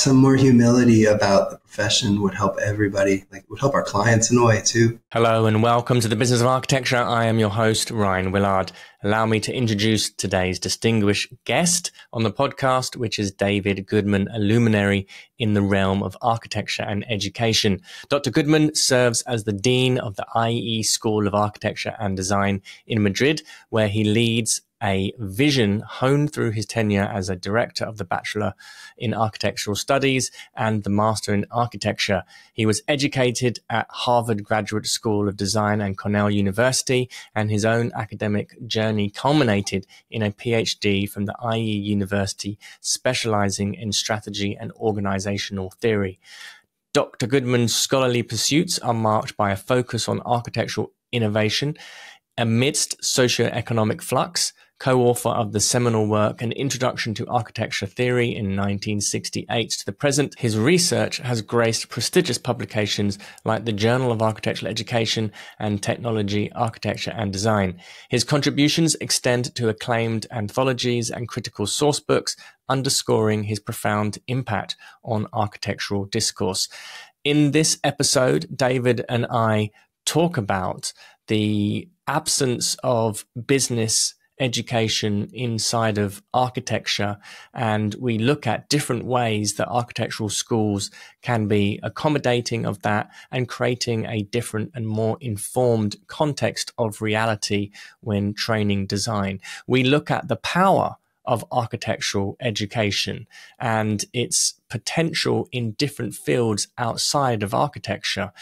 some more humility about the profession would help everybody, like would help our clients in a way too. Hello and welcome to the Business of Architecture. I am your host, Rion Willard. Allow me to introduce today's distinguished guest on the podcast, which is David Goodman, a luminary in the realm of architecture and education. Dr. Goodman serves as the Dean of the IE School of Architecture and Design in Madrid, where he leads a vision honed through his tenure as a director of the Bachelor in Architectural Studies and the Master in Architecture. He was educated at Harvard Graduate School of Design and Cornell University, and his own academic journey culminated in a PhD from the IE University, specializing in strategy and organizational theory. Dr. Goodman's scholarly pursuits are marked by a focus on architectural innovation amidst socio-economic flux, co-author of the seminal work An Introduction to Architecture Theory in 1968 to the present. His research has graced prestigious publications like the Journal of Architectural Education and Technology, Architecture and Design. His contributions extend to acclaimed anthologies and critical source books, underscoring his profound impact on architectural discourse. In this episode, David and I talk about the absence of business education inside of architecture and we look at different ways that architectural schools can be accommodating of that and creating a different and more informed context of reality when training design. We look at the power of architectural education and its potential in different fields outside of architecture.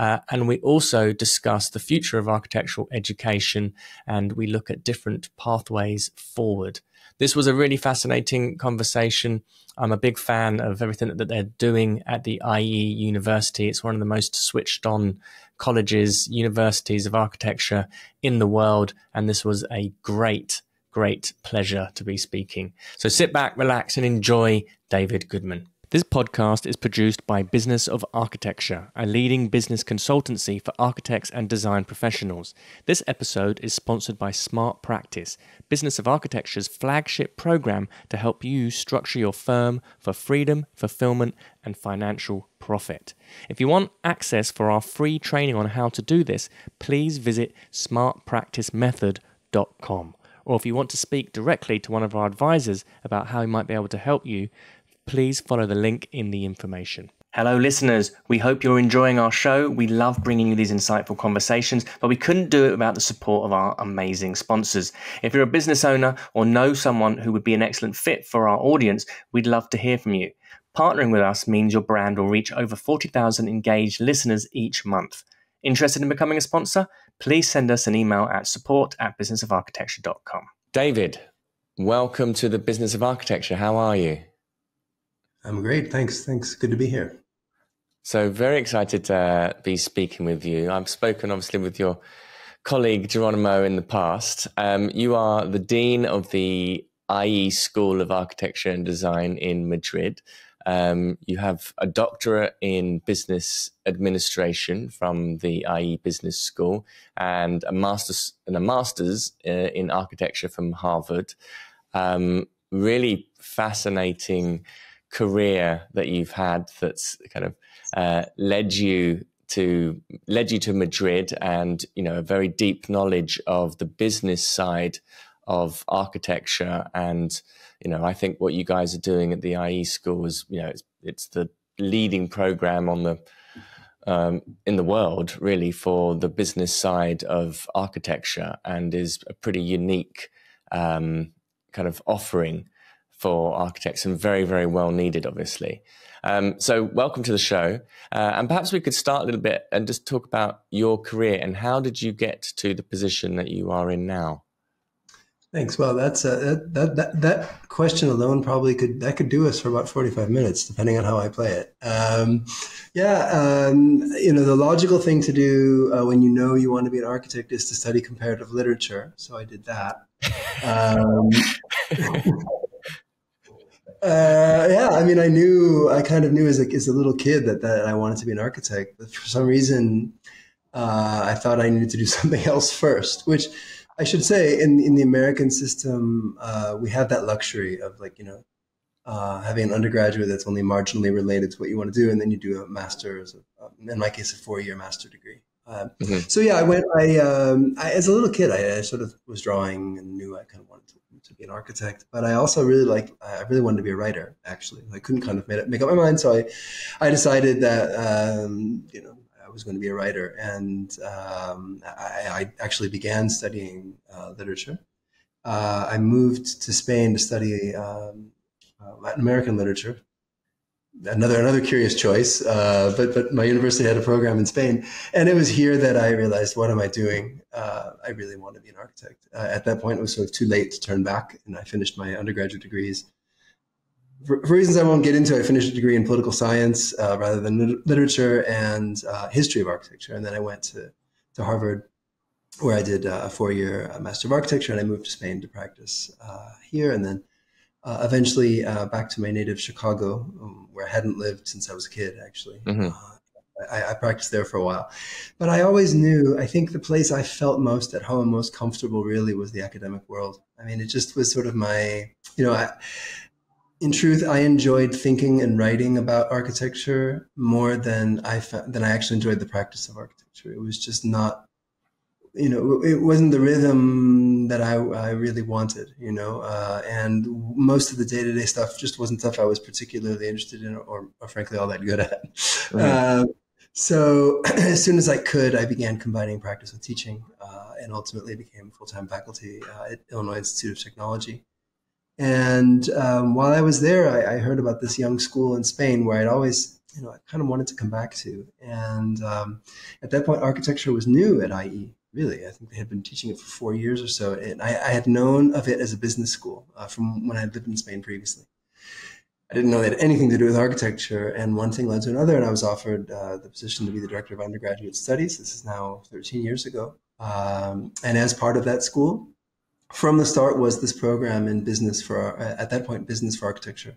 Uh, and we also discuss the future of architectural education and we look at different pathways forward. This was a really fascinating conversation. I'm a big fan of everything that they're doing at the IE University. It's one of the most switched on colleges, universities of architecture in the world. And this was a great, great pleasure to be speaking. So sit back, relax, and enjoy David Goodman. This podcast is produced by Business of Architecture, a leading business consultancy for architects and design professionals. This episode is sponsored by Smart Practice, Business of Architecture's flagship program to help you structure your firm for freedom, fulfillment, and financial profit. If you want access for our free training on how to do this, please visit smartpracticemethod.com. Or if you want to speak directly to one of our advisors about how we might be able to help you, please follow the link in the information. Hello, listeners. We hope you're enjoying our show. We love bringing you these insightful conversations, but we couldn't do it without the support of our amazing sponsors. If you're a business owner or know someone who would be an excellent fit for our audience, we'd love to hear from you. Partnering with us means your brand will reach over 40,000 engaged listeners each month. Interested in becoming a sponsor? Please send us an email at support at businessofarchitecture.com. David, welcome to the Business of Architecture. How are you? I'm great. Thanks. Thanks. Good to be here. So, very excited to be speaking with you. I've spoken obviously with your colleague Geronimo in the past. Um, you are the Dean of the IE School of Architecture and Design in Madrid. Um, you have a doctorate in business administration from the IE Business School and a master's and a master's uh, in architecture from Harvard. Um, really fascinating career that you've had that's kind of uh, led you to led you to Madrid and you know a very deep knowledge of the business side of architecture and you know I think what you guys are doing at the IE school is you know it's, it's the leading program on the um, in the world really for the business side of architecture and is a pretty unique um, kind of offering for architects and very, very well needed, obviously. Um, so, welcome to the show. Uh, and perhaps we could start a little bit and just talk about your career and how did you get to the position that you are in now? Thanks. Well, that's uh, that, that that question alone probably could that could do us for about forty five minutes, depending on how I play it. Um, yeah, um, you know, the logical thing to do uh, when you know you want to be an architect is to study comparative literature. So I did that. Um, Uh, yeah, I mean, I knew, I kind of knew as a, as a little kid that, that I wanted to be an architect, but for some reason, uh, I thought I needed to do something else first, which I should say in, in the American system, uh, we have that luxury of like, you know, uh, having an undergraduate that's only marginally related to what you want to do, and then you do a master's, um, in my case, a four-year master degree. Uh, mm-hmm. So yeah, I went. I, um, I, as a little kid, I, I, sort of was drawing and knew I kind of wanted to, be an architect. But I also really like. I really wanted to be a writer. Actually, I couldn't kind of make, make up my mind. So I, I decided that um, you know I was going to be a writer, and um, I, I, actually began studying uh, literature. Uh, I moved to Spain to study um, uh, Latin American literature. Another another curious choice, uh, but but my university had a program in Spain, and it was here that I realized, what am I doing? Uh, I really want to be an architect. Uh, at that point, it was sort of too late to turn back, and I finished my undergraduate degrees. For, reasons I won't get into, I finished a degree in political science uh, rather than literature and uh, history of architecture, and then I went to to Harvard where I did a four year Master of Architecture, and I moved to Spain to practice uh, here, and then uh, eventually uh, back to my native Chicago, um, where I hadn't lived since I was a kid, actually. Mm-hmm. Uh, I, I, practiced there for a while. But I always knew, I think the place I felt most at home, most comfortable really was the academic world. I mean, it just was sort of my, you know, I, in truth, I enjoyed thinking and writing about architecture more than I than I actually enjoyed the practice of architecture. It was just not you know, it wasn't the rhythm that I, I really wanted, you know, uh, and most of the day to day stuff just wasn't stuff I was particularly interested in or, or frankly all that good at. Uh, so as soon as I could, I began combining practice with teaching uh, and ultimately became full time faculty uh, at Illinois Institute of Technology. And um, while I was there, I, I, heard about this young school in Spain where I'd always, you know, I kind of wanted to come back to. And um, at that point, architecture was new at IE really. I think they had been teaching it for four years or so. And I, I had known of it as a business school uh, from when I had lived in Spain previously. I didn't know it had anything to do with architecture. And one thing led to another. And I was offered uh, the position to be the director of undergraduate studies. This is now 13 years ago. Um, and as part of that school, from the start was this program in business for, uh, at that point, business for architecture.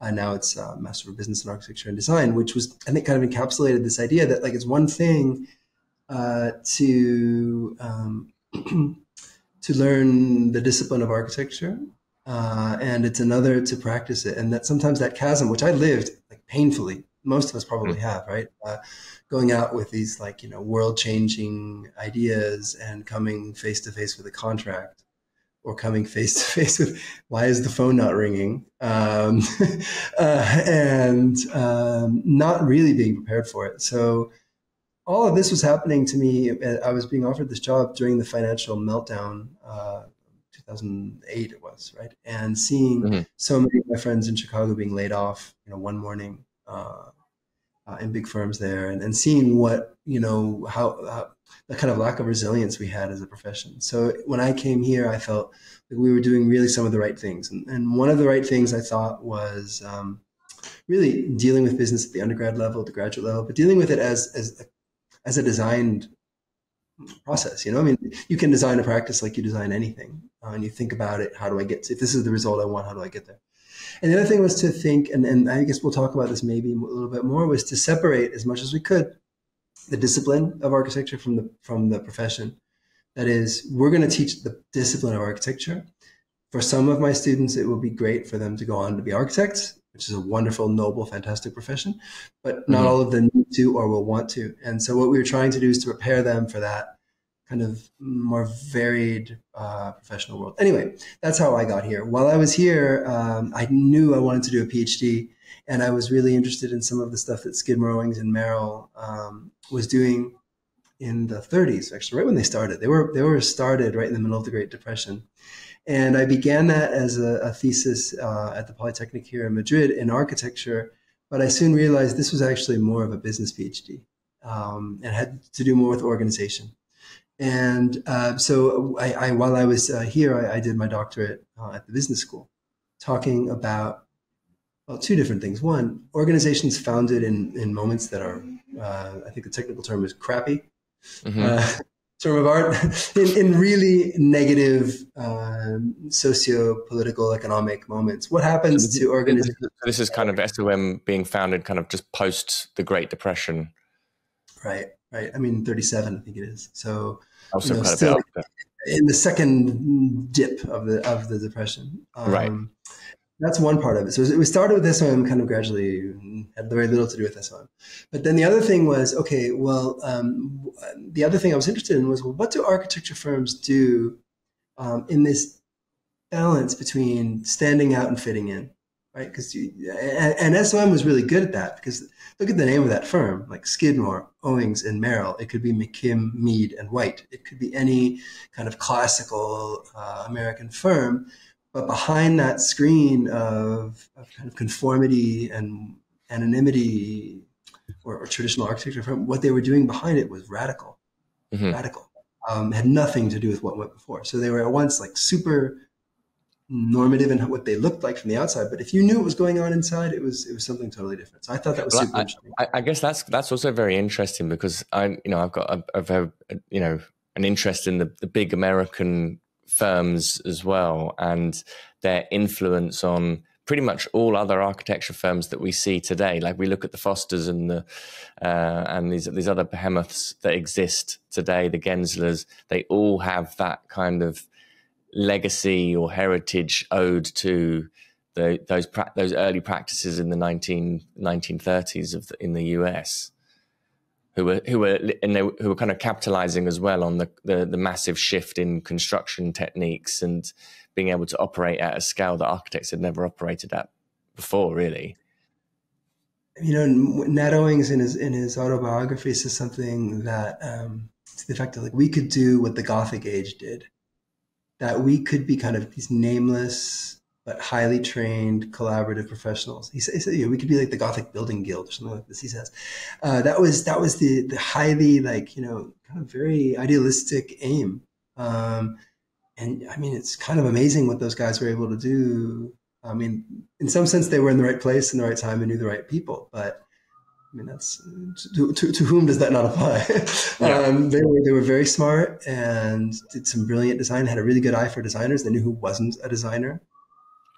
Uh, now it's uh, Master of Business in Architecture and Design, which was, I think, kind of encapsulated this idea that like it's one thing uh, to um, to learn the discipline of architecture, uh, and it's another to practice it. And that sometimes that chasm, which I lived like painfully, most of us probably mm. have, right? Uh, going out with these like you know world changing ideas and coming face to face with a contract or coming face to face with why is the phone not ringing um, uh, and um, not really being prepared for it so all of this was happening to me. I was being offered this job during the financial meltdown, uh, 2008 it was, right? And seeing mm-hmm. so many of my friends in Chicago being laid off, you know, one morning uh, uh, in big firms there, and, and seeing what, you know, how, how, the kind of lack of resilience we had as a profession. So when I came here, I felt like we were doing really some of the right things. And, and one of the right things I thought was um, really dealing with business at the undergrad level, the graduate level, but dealing with it as, as a as a designed process. You know, I mean, you can design a practice like you design anything, uh, and you think about it. How do I get to? If this is the result I want, how do I get there? And the other thing was to think, and, and I guess we'll talk about this maybe a little bit more, was to separate as much as we could the discipline of architecture from the from the profession. That is, we're going to teach the discipline of architecture. For some of my students, it will be great for them to go on to be architects which is a wonderful, noble, fantastic profession, but not mm-hmm. all of them need to or will want to. And so what we were trying to do is to prepare them for that kind of more varied uh, professional world. Anyway, that's how I got here. While I was here, um, I knew I wanted to do a PhD, and I was really interested in some of the stuff that Skidmore, Owings, and Merrill um, was doing in the 30s, actually, right when they started. They were they were started right in the middle of the Great Depression, and I began that as a, a thesis uh, at the Polytechnic here in Madrid in architecture. But I soon realized this was actually more of a business PhD um, and had to do more with organization. And uh, so I, I, while I was uh, here, I, I, did my doctorate uh, at the business school, talking about well, two different things. One, organizations founded in, in moments that are, uh, I think the technical term is crappy. Mm-hmm. Term of art in, in really negative um, socio-political economic moments. What happens so to organizations? this is kind of SOM being founded kind of just post the great depression. Right right. I mean 37 i think it is. So you know, still in the second dip of the of the depression. Um, right that's one part of it. So we started with SOM kind of gradually, had very little to do with SOM. But then the other thing was, okay, well, um, the other thing I was interested in was, well, what do architecture firms do um, in this balance between standing out and fitting in? Right, because and, and SOM was really good at that because look at the name of that firm, like Skidmore, Owings, and Merrill. It could be McKim, Mead, and White. It could be any kind of classical uh, American firm but behind that screen of, of kind of conformity and anonymity or, or, traditional architecture, what they were doing behind it was radical, mm-hmm. radical. Um, had nothing to do with what went before. So they were at once like super normative in what they looked like from the outside, but if you knew what was going on inside, it was it was something totally different. So I thought that was super I, interesting. I, I, guess that's that's also very interesting because I you know I've got a, a very you know an interest in the, the big American firms as well and their influence on pretty much all other architecture firms that we see today. Like we look at the Fosters and the uh, and these these other behemoths that exist today, the Genslers. They all have that kind of legacy or heritage owed to the, those those early practices in the 19, 1930s of the, in the US who were who were and they who were kind of capitalizing as well on the, the, the massive shift in construction techniques and being able to operate at a scale that architects had never operated at before, really. You know, Nat Owings in his in his autobiography says something that um, to the effect that like we could do what the Gothic age did, that we could be kind of these nameless but highly trained collaborative professionals. He said, he said we could be like the Gothic Building Guild or something like this. He says uh, that was that was the the highly like you know kind of very idealistic aim. Um, and I mean, it's kind of amazing what those guys were able to do. I mean, in some sense, they were in the right place in the right time and knew the right people. But I mean, that's to, to, to whom does that not apply? Yeah. um, they were they were very smart and did some brilliant design. Had a really good eye for designers. They knew who wasn't a designer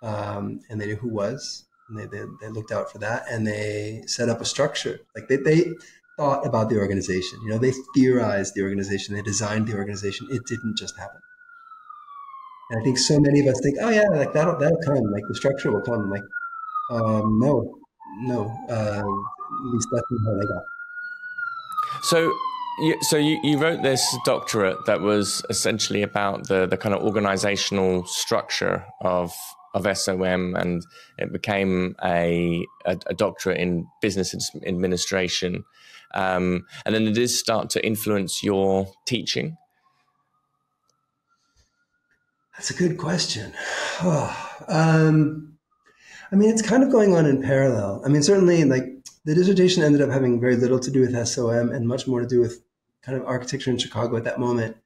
um, and they knew who was, and they, they, they looked out for that, and they set up a structure. Like they, they thought about the organization. You know, they theorized the organization, they designed the organization. It didn't just happen. And I think so many of us think, oh yeah, like that'll that'll come, like the structure will come. Like, um, no, no, uh, at least that's not how they got. So so you, you wrote this doctorate that was essentially about the, the kind of organizational structure of of SOM, and it became a, a, a doctorate in business administration. Um, and then it did start to influence your teaching. That's a good question. Oh, um, I mean, it's kind of going on in parallel. I mean, certainly, like the dissertation ended up having very little to do with SOM and much more to do with kind of architecture in Chicago at that moment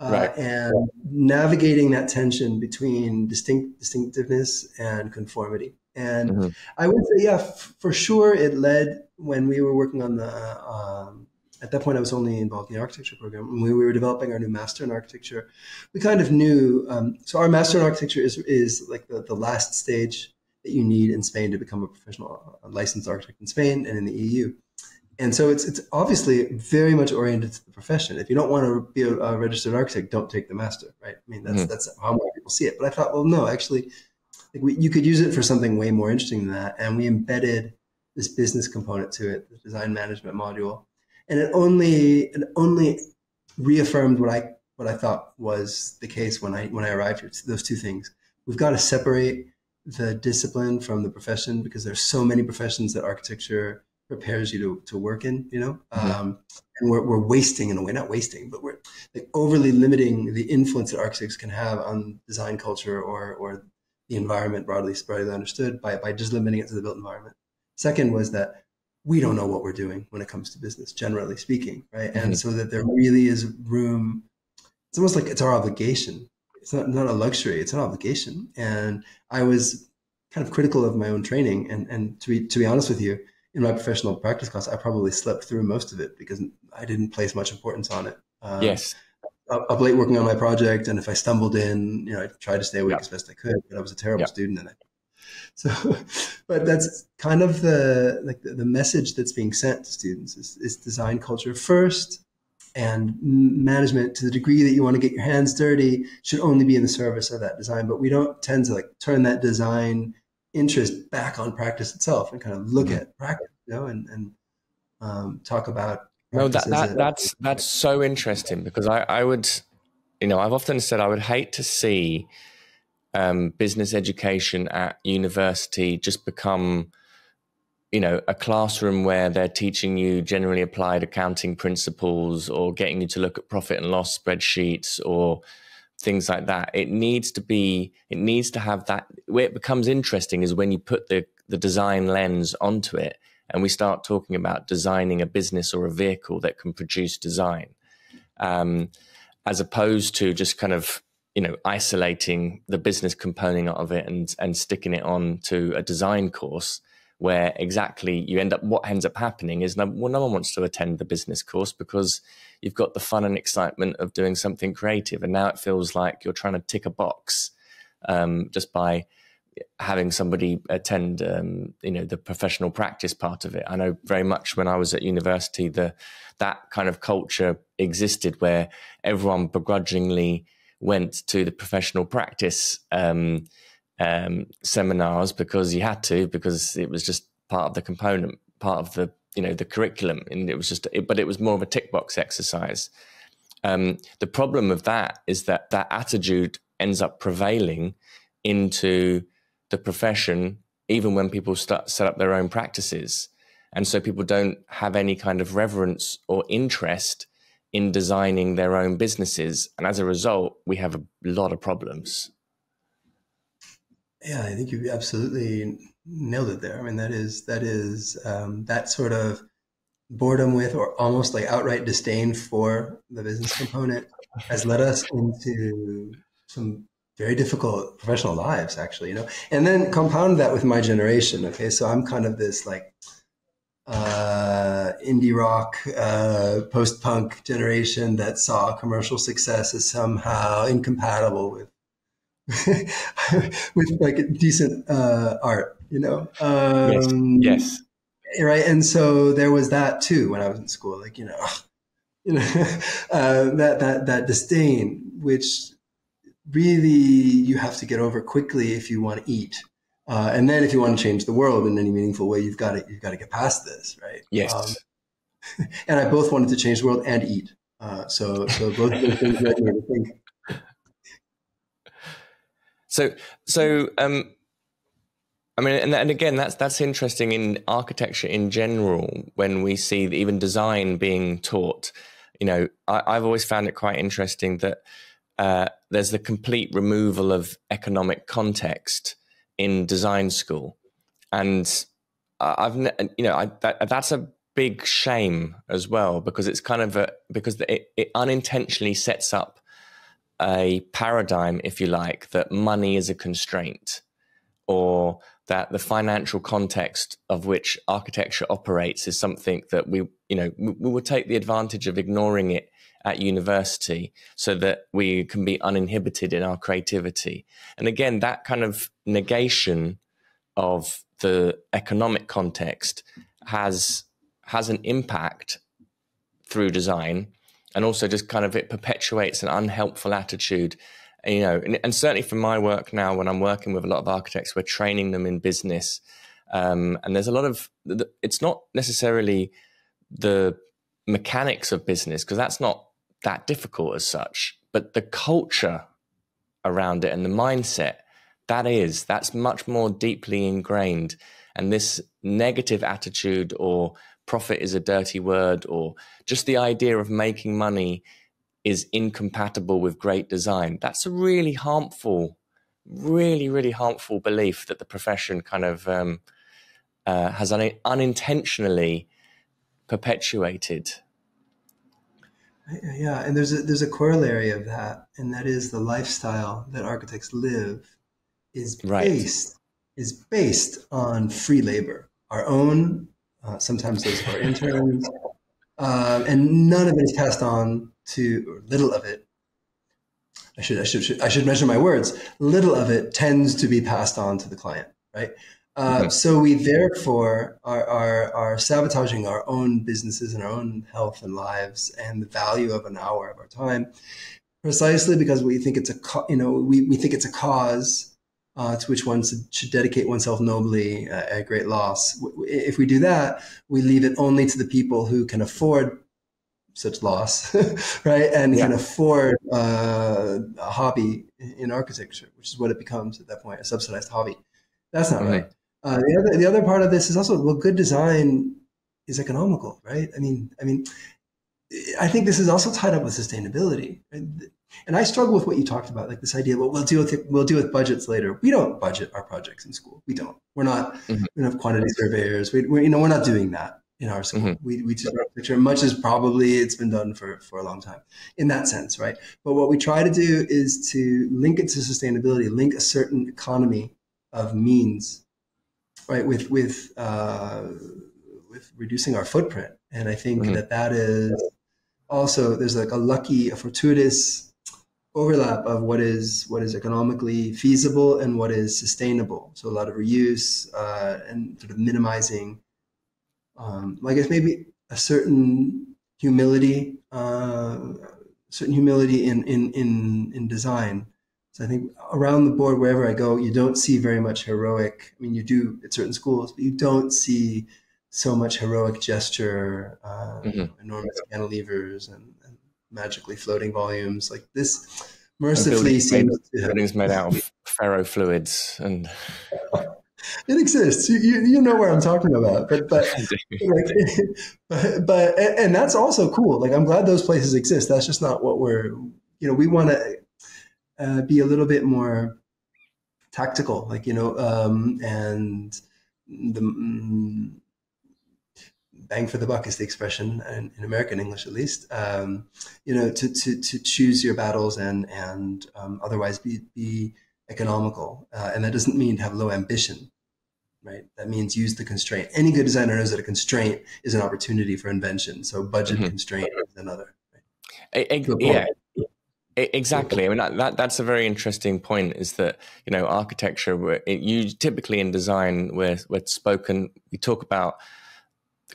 uh, right. and navigating that tension between distinct distinctiveness and conformity. And mm-hmm. I would say, yeah, f- for sure, it led when we were working on the. Um, at that point, I was only involved in the architecture program. When we were developing our new master in architecture, we kind of knew. Um, so our master in architecture is is like the, the last stage that you need in Spain to become a professional licensed architect in Spain and in the EU and so it's it's obviously very much oriented to the profession. If you don't want to be a, a registered architect, don't take the master, right? I mean, that's mm-hmm. that's how more people see it. But I thought, well, no, actually, like we, you could use it for something way more interesting than that. And we embedded this business component to it, the design management module, and it only it only reaffirmed what I what I thought was the case when I when I arrived here. Those two things. We've got to separate the discipline from the profession because there's so many professions that architecture prepares you to, to work in, you know? Mm-hmm. Um, and we're, we're wasting in a way, not wasting, but we're like overly limiting the influence that architects can have on design culture or, or the environment broadly, broadly understood by, by just limiting it to the built environment. Second was that we don't know what we're doing when it comes to business, generally speaking, right? Mm-hmm. And so that there really is room. It's almost like it's our obligation. It's not, not a luxury, it's an obligation. And I was kind of critical of my own training. And, and to be, to be honest with you, in my professional practice class, I probably slept through most of it because I didn't place much importance on it. Um, yes. Up late working on my project, and if I stumbled in, you know, I tried to stay awake as best I could, but I was a terrible student in it. So, but that's kind of the like the, the message that's being sent to students is, is design culture first, and management to the degree that you want to get your hands dirty should only be in the service of that design. But we don't tend to like turn that design interest back on practice itself and kind of look mm-hmm. at practice, you know, and, and um, talk about. No, that, that that's that's so interesting because I, I would, you know, I've often said I would hate to see um, business education at university just become, you know, a classroom where they're teaching you generally applied accounting principles or getting you to look at profit and loss spreadsheets or things like that. It needs to be, it needs to have that. Where it becomes interesting is when you put the the design lens onto it, and we start talking about designing a business or a vehicle that can produce design, um, as opposed to just kind of you know isolating the business component of it and and sticking it on to a design course where exactly you end up what ends up happening is no, well, no one wants to attend the business course because you've got the fun and excitement of doing something creative. And now it feels like you're trying to tick a box um, just by having somebody attend um, you know the professional practice part of it. I know very much when i was at university the that kind of culture existed where everyone begrudgingly went to the professional practice um, um, seminars because you had to because it was just part of the component, part of the you know the curriculum, and it was just. It, but it was more of a tick box exercise. Um, the problem of that is that that attitude ends up prevailing into the profession, even when people start set up their own practices, and so people don't have any kind of reverence or interest in designing their own businesses. And as a result, we have a lot of problems. Yeah, I think you absolutely nailed it there. I mean, that is that is um, that sort of boredom with, or almost like outright disdain for the business component, has led us into some very difficult professional lives, actually. You know, and then compound that with my generation. Okay, so I'm kind of this like uh, indie rock, uh, post punk generation that saw commercial success as somehow incompatible with with like decent uh, art, you know. Um, yes. yes. Right, and so there was that too when I was in school. Like you know, you know uh, that that that disdain, which really you have to get over quickly if you want to eat uh, and then if you want to change the world in any meaningful way, you've got to you've got to get past this, right? Yes. Um, and I both wanted to change the world and eat. Uh, so so both of those things led me to think. So so um, I mean, and, and again, that's that's interesting in architecture in general. When we see even design being taught, you know, I, have always found it quite interesting that uh, there's the complete removal of economic context in design school, and I've you know I, that, that's a big shame as well because it's kind of a because it, it unintentionally sets up a paradigm, if you like, that money is a constraint, or that the financial context of which architecture operates is something that we, you know, we, will take the advantage of ignoring it at university so that we can be uninhibited in our creativity. And again, that kind of negation of the economic context has has an impact through design and also just kind of it perpetuates an unhelpful attitude you know and, and certainly from my work now when i'm working with a lot of architects we're training them in business um, and there's a lot of it's not necessarily the mechanics of business because that's not that difficult as such, but the culture around it and the mindset that is that's much more deeply ingrained and this negative attitude or profit is a dirty word or just the idea of making money is incompatible with great design that's a really harmful really really harmful belief that the profession kind of um, uh, has un- unintentionally perpetuated yeah, and there's a, there's a corollary of that, and that is the lifestyle that architects live is right. based is based on free labor, our own, uh, sometimes those are interns, uh, and none of it is passed on to, or little of it. I should, I should I should measure my words. Little of it tends to be passed on to the client, right? Uh, so we therefore are, are, are sabotaging our own businesses and our own health and lives and the value of an hour of our time precisely because we think it's a you know we, we think it's a cause uh, to which one should dedicate oneself nobly uh, at great loss. If we do that, we leave it only to the people who can afford such loss, right? And yeah. can afford uh, a hobby in architecture, which is what it becomes at that point, a subsidized hobby. That's not mm-hmm. right. Uh, the other the other part of this is also well, good design is economical, right? I mean, I mean, I think this is also tied up with sustainability. And I struggle with what you talked about, like this idea. Well, we'll deal with it, we'll deal with budgets later. We don't budget our projects in school. We don't. We're not. Mm-hmm. We don't have quantity surveyors. We, we, you know, we're not doing that in our school. Mm-hmm. We we just picture much as probably it's been done for for a long time in that sense, right? But what we try to do is to link it to sustainability, link a certain economy of means, right, with with uh, with reducing our footprint. And I think mm-hmm. that that is also there's like a lucky, a fortuitous overlap of what is what is economically feasible and what is sustainable. So a lot of reuse uh, and sort of minimizing. Um, I guess maybe a certain humility, uh, certain humility in in in in design. So I think around the board, wherever I go, you don't see very much heroic. I mean, you do at certain schools, but you don't see so much heroic gesture, uh, mm-hmm. enormous cantilevers, and, and, magically floating volumes. Like this, mercifully seems made, buildings made out of ferrofluids and. it exists. You, you, you, know where I'm talking about, but but like, but, but and that's also cool. Like I'm glad those places exist. That's just not what we're. You know, we want to uh, be a little bit more tactical, like you know, um, and the. Bang for the buck is the expression in, in American English, at least. Um, you know, to, to, to choose your battles and and um, otherwise be be economical, uh, and that doesn't mean to have low ambition, right? That means use the constraint. Any good designer knows that a constraint is an opportunity for invention. So budget mm-hmm. constraint is another. Right? yeah. Exactly. I mean, that, that's a very interesting point. Is that you know architecture? It, you typically in design, where we're spoken, we talk about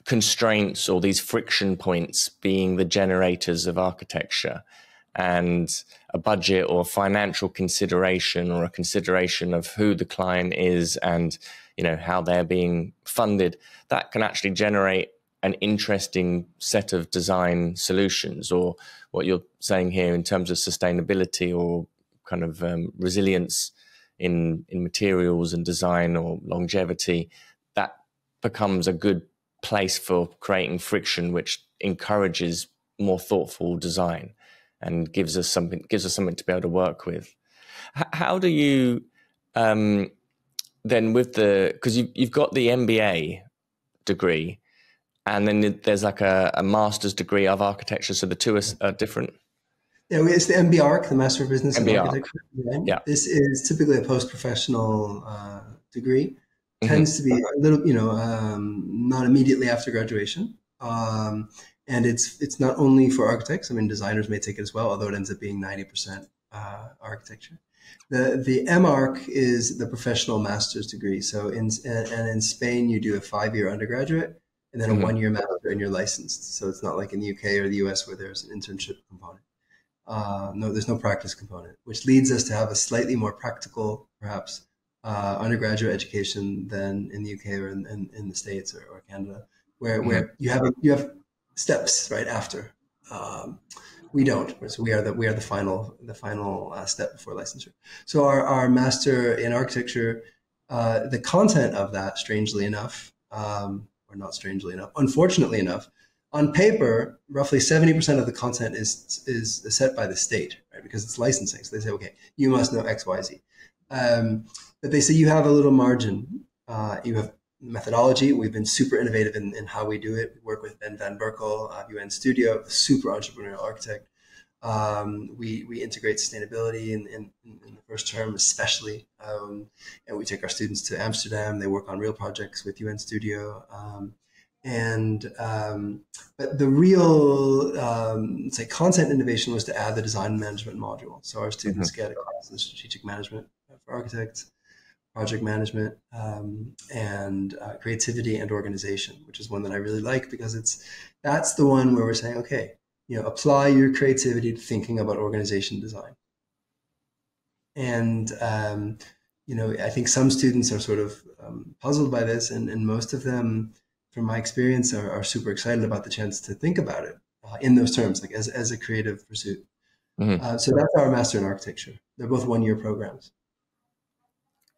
constraints or these friction points being the generators of architecture and a budget or financial consideration or a consideration of who the client is and you know how they're being funded that can actually generate an interesting set of design solutions or what you're saying here in terms of sustainability or kind of um, resilience in in materials and design or longevity that becomes a good place for creating friction, which encourages more thoughtful design and gives us something gives us something to be able to work with. H- how do you um, then with the because you, you've got the MBA degree, and then there's like a, a master's degree of architecture, so the two are, are different. Yeah, it's the MBArch, the Master of Business MBArch. Architecture. Yeah. This is typically a post-professional uh, degree. Tends to be a little, you know, um, not immediately after graduation. Um, and it's it's not only for architects. I mean, designers may take it as well, although it ends up being ninety percent uh, architecture. The the MArch is the professional master's degree. So in and in Spain, you do a five year undergraduate and then a mm-hmm. one year master, and you're licensed. So it's not like in the UK or the US where there's an internship component. Uh, no, there's no practice component, which leads us to have a slightly more practical, perhaps, uh, undergraduate education than in the UK or in, in, in the States or, or Canada, where, mm-hmm. where you have a, you have steps right after. Um, we don't. So we are the we are the final the final uh, step before licensure. So our, our master in architecture, uh, the content of that, strangely enough, um, or not strangely enough, unfortunately enough, on paper, roughly seventy percent of the content is is set by the state, right? Because it's licensing. So they say, okay, you must know X, Y, Z. Um, but they say you have a little margin. Uh, you have methodology. We've been super innovative in, in how we do it. We work with Ben Van Berkel, uh, UN Studio, super entrepreneurial architect. Um, we, we integrate sustainability in, in, in, the first term, especially. Um, and we take our students to Amsterdam. They work on real projects with UN Studio. Um, and um, but the real um, say content innovation was to add the design management module. So our students mm-hmm. get a class in strategic management for architects project management um, and uh, creativity and organization, which is one that I really like because it's that's the one where we're saying, okay, you know, apply your creativity to thinking about organization design. And um, you know, I think some students are sort of um, puzzled by this, and, and most of them, from my experience, are, are super excited about the chance to think about it uh, in those terms, like as, as a creative pursuit. Mm-hmm. Uh, so that's our master in architecture. They're both one year programs.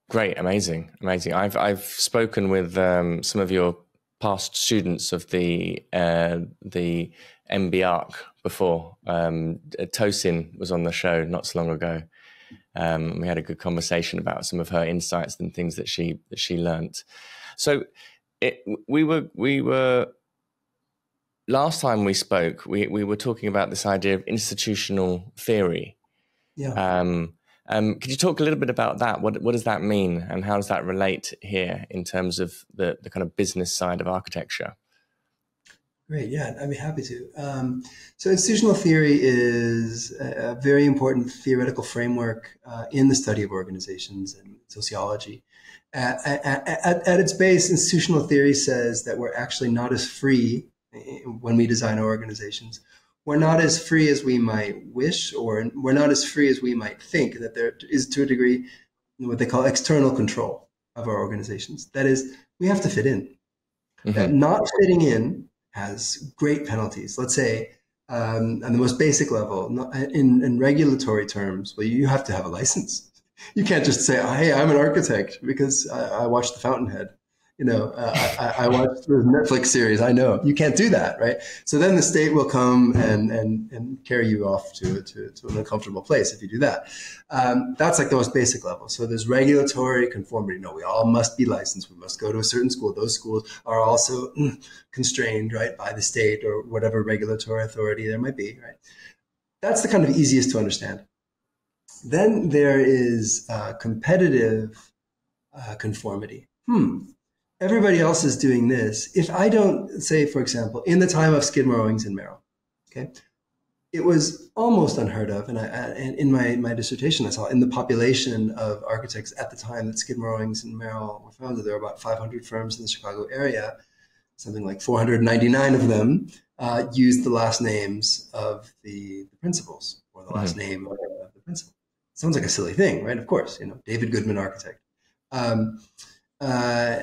Great, amazing, amazing. I've I've spoken with um, some of your past students of the uh, the MBArch before. Um, Tosin was on the show not so long ago. Um, we had a good conversation about some of her insights and things that she that she learnt. So it, we were we were last time we spoke. We we were talking about this idea of institutional theory. Yeah. Um, um, could you talk a little bit about that? What what does that mean, and how does that relate here in terms of the the kind of business side of architecture? Great, yeah, I'd be happy to. Um, so, institutional theory is a very important theoretical framework uh, in the study of organizations and sociology. At, at, at, at, its base, institutional theory says that we're actually not as free when we design our organizations. We're not as free as we might wish, or we're not as free as we might think, that there is to a degree what they call external control of our organizations. That is, we have to fit in. Mm-hmm. That not fitting in has great penalties. Let's say, um, on the most basic level, in, in regulatory terms, well, you have to have a license. You can't just say, "Hey, I'm an architect," because I, I watched The Fountainhead you know, uh, I, I watched the Netflix series. I know you can't do that, right? So then the state will come and and and carry you off to to, to an uncomfortable place if you do that. Um, that's like the most basic level. So there's regulatory conformity. No, we all must be licensed. We must go to a certain school. Those schools are also mm, constrained, right, by the state or whatever regulatory authority there might be, right? That's the kind of easiest to understand. Then there is uh, competitive uh, conformity. Hmm, everybody else is doing this. If I don't say, for example, in the time of Skidmore, Owings and Merrill, okay, it was almost unheard of. And, I, and in my, my dissertation, I saw in the population of architects at the time that Skidmore, Owings and Merrill were founded, there were about 500 firms in the Chicago area. Something like 499 of them uh, used the last names of the, the principals or the last mm-hmm. name of the principal. Sounds like a silly thing, right? Of course, you know, David Goodman, architect. Um, uh,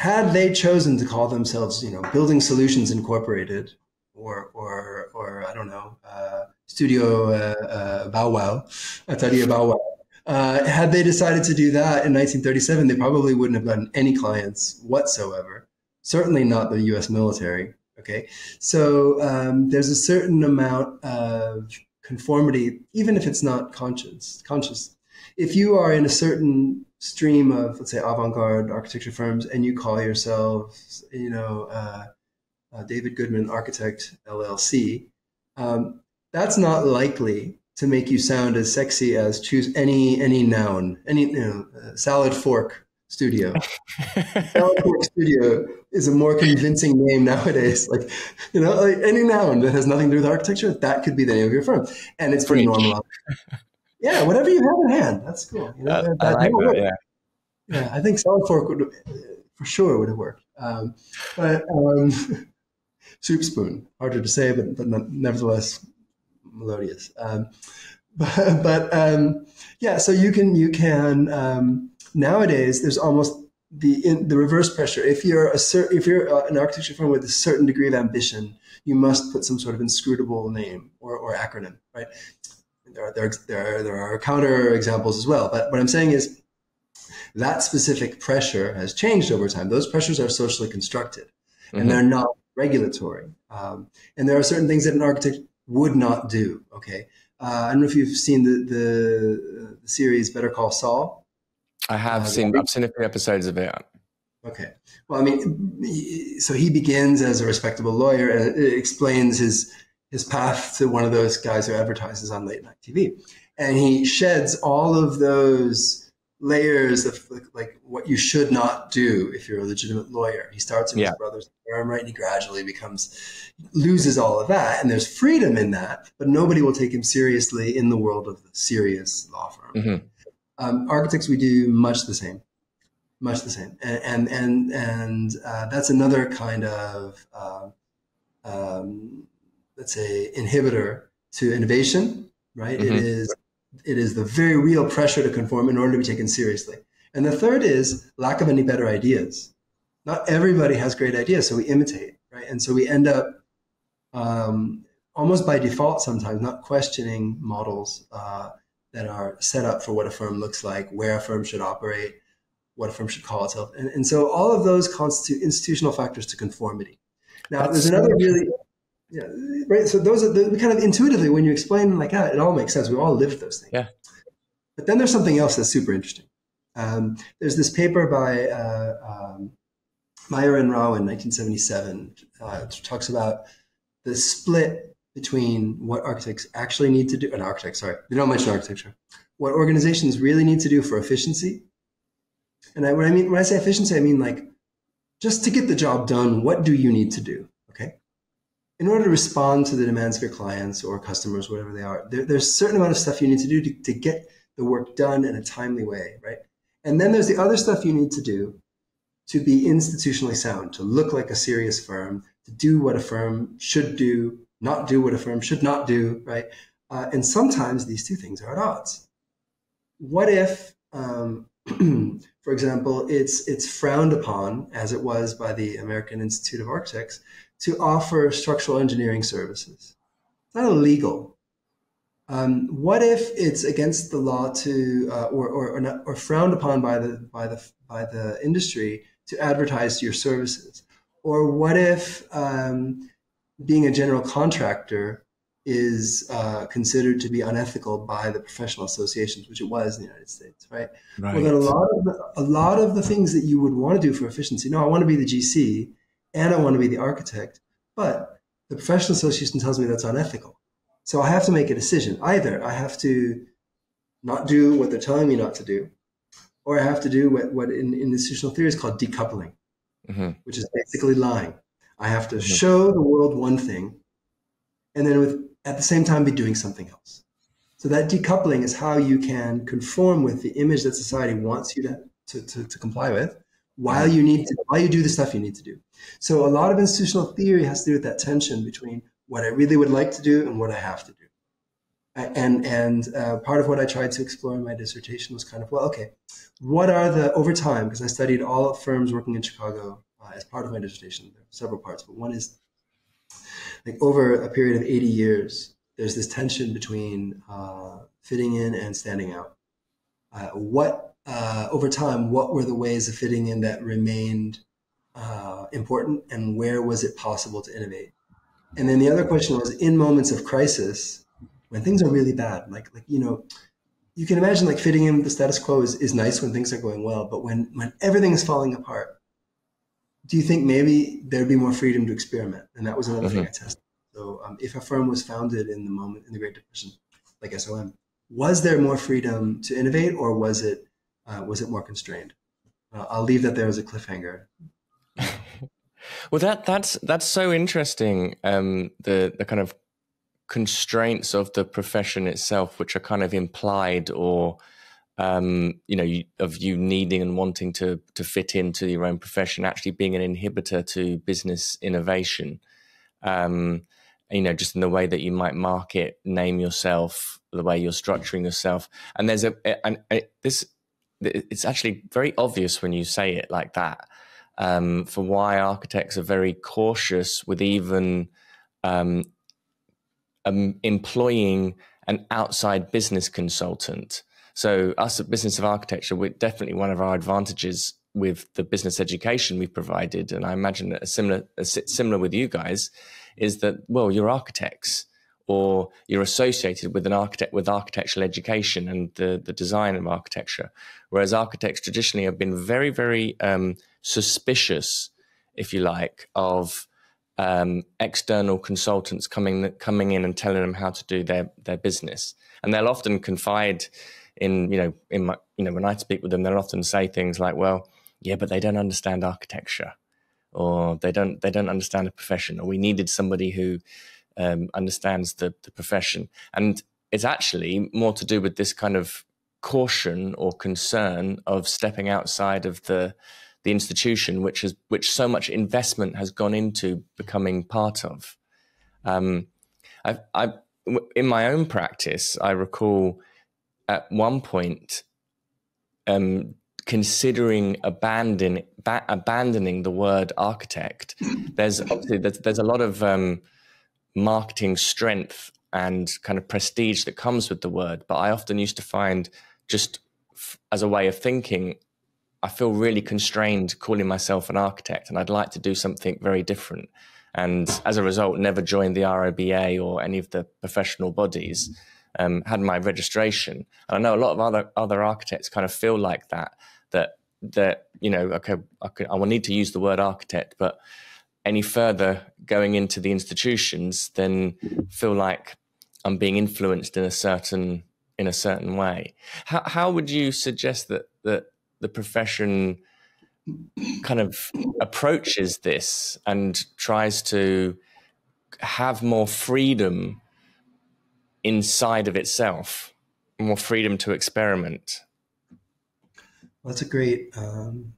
had they chosen to call themselves, you know, Building Solutions Incorporated, or or or I don't know, uh, Studio uh, uh, Bow Wow, Atelier Bow Wow. Uh, had they decided to do that in 1937, they probably wouldn't have gotten any clients whatsoever. Certainly not the U.S. military. Okay, so um, there's a certain amount of conformity, even if it's not conscious. Conscious. If you are in a certain stream of let's say avant-garde architecture firms and you call yourselves you know uh, uh, david goodman architect llc um, that's not likely to make you sound as sexy as choose any any noun any you know uh, salad fork studio. Salad fork studio is a more convincing name nowadays. Like you know like any noun that has nothing to do with architecture that could be the name of your firm. And it's pretty normal yeah, whatever you have in hand, that's cool. You know, uh, that, I like that, yeah. yeah, I think Salad Fork would for sure would have worked. Um, but um, soup spoon, harder to say, but but nevertheless melodious. Um, but, but um, yeah, so you can you can um, nowadays there's almost the in, the reverse pressure. If you're a cer- if you're uh, an architecture firm with a certain degree of ambition, you must put some sort of inscrutable name or, or acronym, right? There are, there, there, there are counter examples as well. But what I'm saying is that specific pressure has changed over time. Those pressures are socially constructed and mm-hmm. they're not regulatory. Um, and there are certain things that an architect would not do. Okay. Uh, I don't know if you've seen the, the, the series Better Call Saul. I have uh, seen, I've seen a few episodes of it. Okay. Well, I mean, so he begins as a respectable lawyer and explains his his path to one of those guys who advertises on late night TV. And he sheds all of those layers of like, like, what you should not do if you're a legitimate lawyer. He starts in yeah. his brother's firm, right? And he gradually becomes, loses all of that. And there's freedom in that, but nobody will take him seriously in the world of the serious law firm. Mm-hmm. Um, architects, we do much the same, much the same. And, and, and, and uh, that's another kind of, uh, um, let's say, inhibitor to innovation, right? Mm-hmm. It is it is the very real pressure to conform in order to be taken seriously. And the third is lack of any better ideas. Not everybody has great ideas, so we imitate, right? And so we end up um, almost by default sometimes not questioning models uh, that are set up for what a firm looks like, where a firm should operate, what a firm should call itself. And, and so all of those constitute institutional factors to conformity. Now, That's there's another really, yeah, right. So those are the kind of intuitively when you explain like that, it all makes sense. We all lived those things. Yeah. But then there's something else that's super interesting. Um, there's this paper by uh, um, Meyer and Rowan in 1977 uh, talks about the split between what architects actually need to do, an architect, sorry, they don't mention architecture, what organizations really need to do for efficiency. And I, when I mean, when I say efficiency, I mean like just to get the job done, what do you need to do? In order to respond to the demands of your clients or customers, whatever they are, there, there's a certain amount of stuff you need to do to, to get the work done in a timely way, right? And then there's the other stuff you need to do to be institutionally sound, to look like a serious firm, to do what a firm should do, not do what a firm should not do, right? Uh, and sometimes these two things are at odds. What if, um, for example, it's it's frowned upon, as it was by the American Institute of Architects, to offer structural engineering services? It's not illegal. Um, what if it's against the law to, uh, or or, or, not, or frowned upon by the by the by the industry to advertise your services? Or what if um, being a general contractor is uh, considered to be unethical by the professional associations, which it was in the United States, right? right. Well, then a lot of the, a lot of the things that you would want to do for efficiency. No, I want to be the GC, and I want to be the architect, but the professional association tells me that's unethical. So I have to make a decision. Either I have to not do what they're telling me not to do, or I have to do what, what in, in institutional theory is called decoupling mm-hmm. which is basically lying. I have to mm-hmm. show the world one thing and then with, at the same time be doing something else. So that decoupling is how you can conform with the image that society wants you to, to, to, to comply with while you need to, while you do the stuff you need to do. So a lot of institutional theory has to do with that tension between what I really would like to do and what I have to do. And and uh, part of what I tried to explore in my dissertation was kind of well, okay, what are the over time because i studied all firms working in chicago uh, as part of my dissertation there are several parts but one is like over a period of 80 years there's this tension between uh, fitting in and standing out uh, what uh, over time what were the ways of fitting in that remained uh, important and where was it possible to innovate and then the other question was in moments of crisis when things are really bad like like you know you can imagine like fitting in the status quo is, is nice when things are going well, but when when everything is falling apart, do you think maybe there'd be more freedom to experiment? And that was another mm-hmm. thing I tested. So um, if a firm was founded in the moment in the Great Depression, like SOM, was there more freedom to innovate, or was it uh, was it more constrained? Uh, I'll leave that there as a cliffhanger. well, that that's that's so interesting. Um, the the kind of constraints of the profession itself, which are kind of implied or um, you know, of you needing and wanting to to fit into your own profession, actually being an inhibitor to business innovation. Um, you know, just in the way that you might market, name yourself, the way you're structuring yourself, and there's a and this it's actually very obvious when you say it like that. Um, for why architects are very cautious with even um, um, employing an outside business consultant. So, us at Business of Architecture, we're definitely one of our advantages with the business education we've provided, and I imagine that a similar, a similar with you guys, is that well, you're architects or you're associated with an architect with architectural education and the, the design of architecture. Whereas architects traditionally have been very, very um, suspicious, if you like, of um, external consultants coming coming in and telling them how to do their their business, and they'll often confide in you know in my you know when I speak with them, they'll often say things like, "Well, yeah, but they don't understand architecture, or they don't they don't understand the profession, or we needed somebody who um, understands the the profession," and it's actually more to do with this kind of caution or concern of stepping outside of the the institution which has which so much investment has gone into becoming part of. Um, I, I, in my own practice, I recall at one point um, considering abandon, ba- abandoning the word architect. There's obviously there's, there's a lot of um, marketing strength and kind of prestige that comes with the word, but I often used to find just f- as a way of thinking, I feel really constrained calling myself an architect, and I'd like to do something very different. And as a result, never joined the RIBA or any of the professional bodies. Um, had my registration, and I know a lot of other other architects kind of feel like that. That that you know, okay, I, could, I will need to use the word architect, but any further going into the institutions, then feel like I'm being influenced in a certain in a certain way. How how would you suggest that that the profession kind of approaches this and tries to have more freedom inside of itself, more freedom to experiment? Well, that's a great um,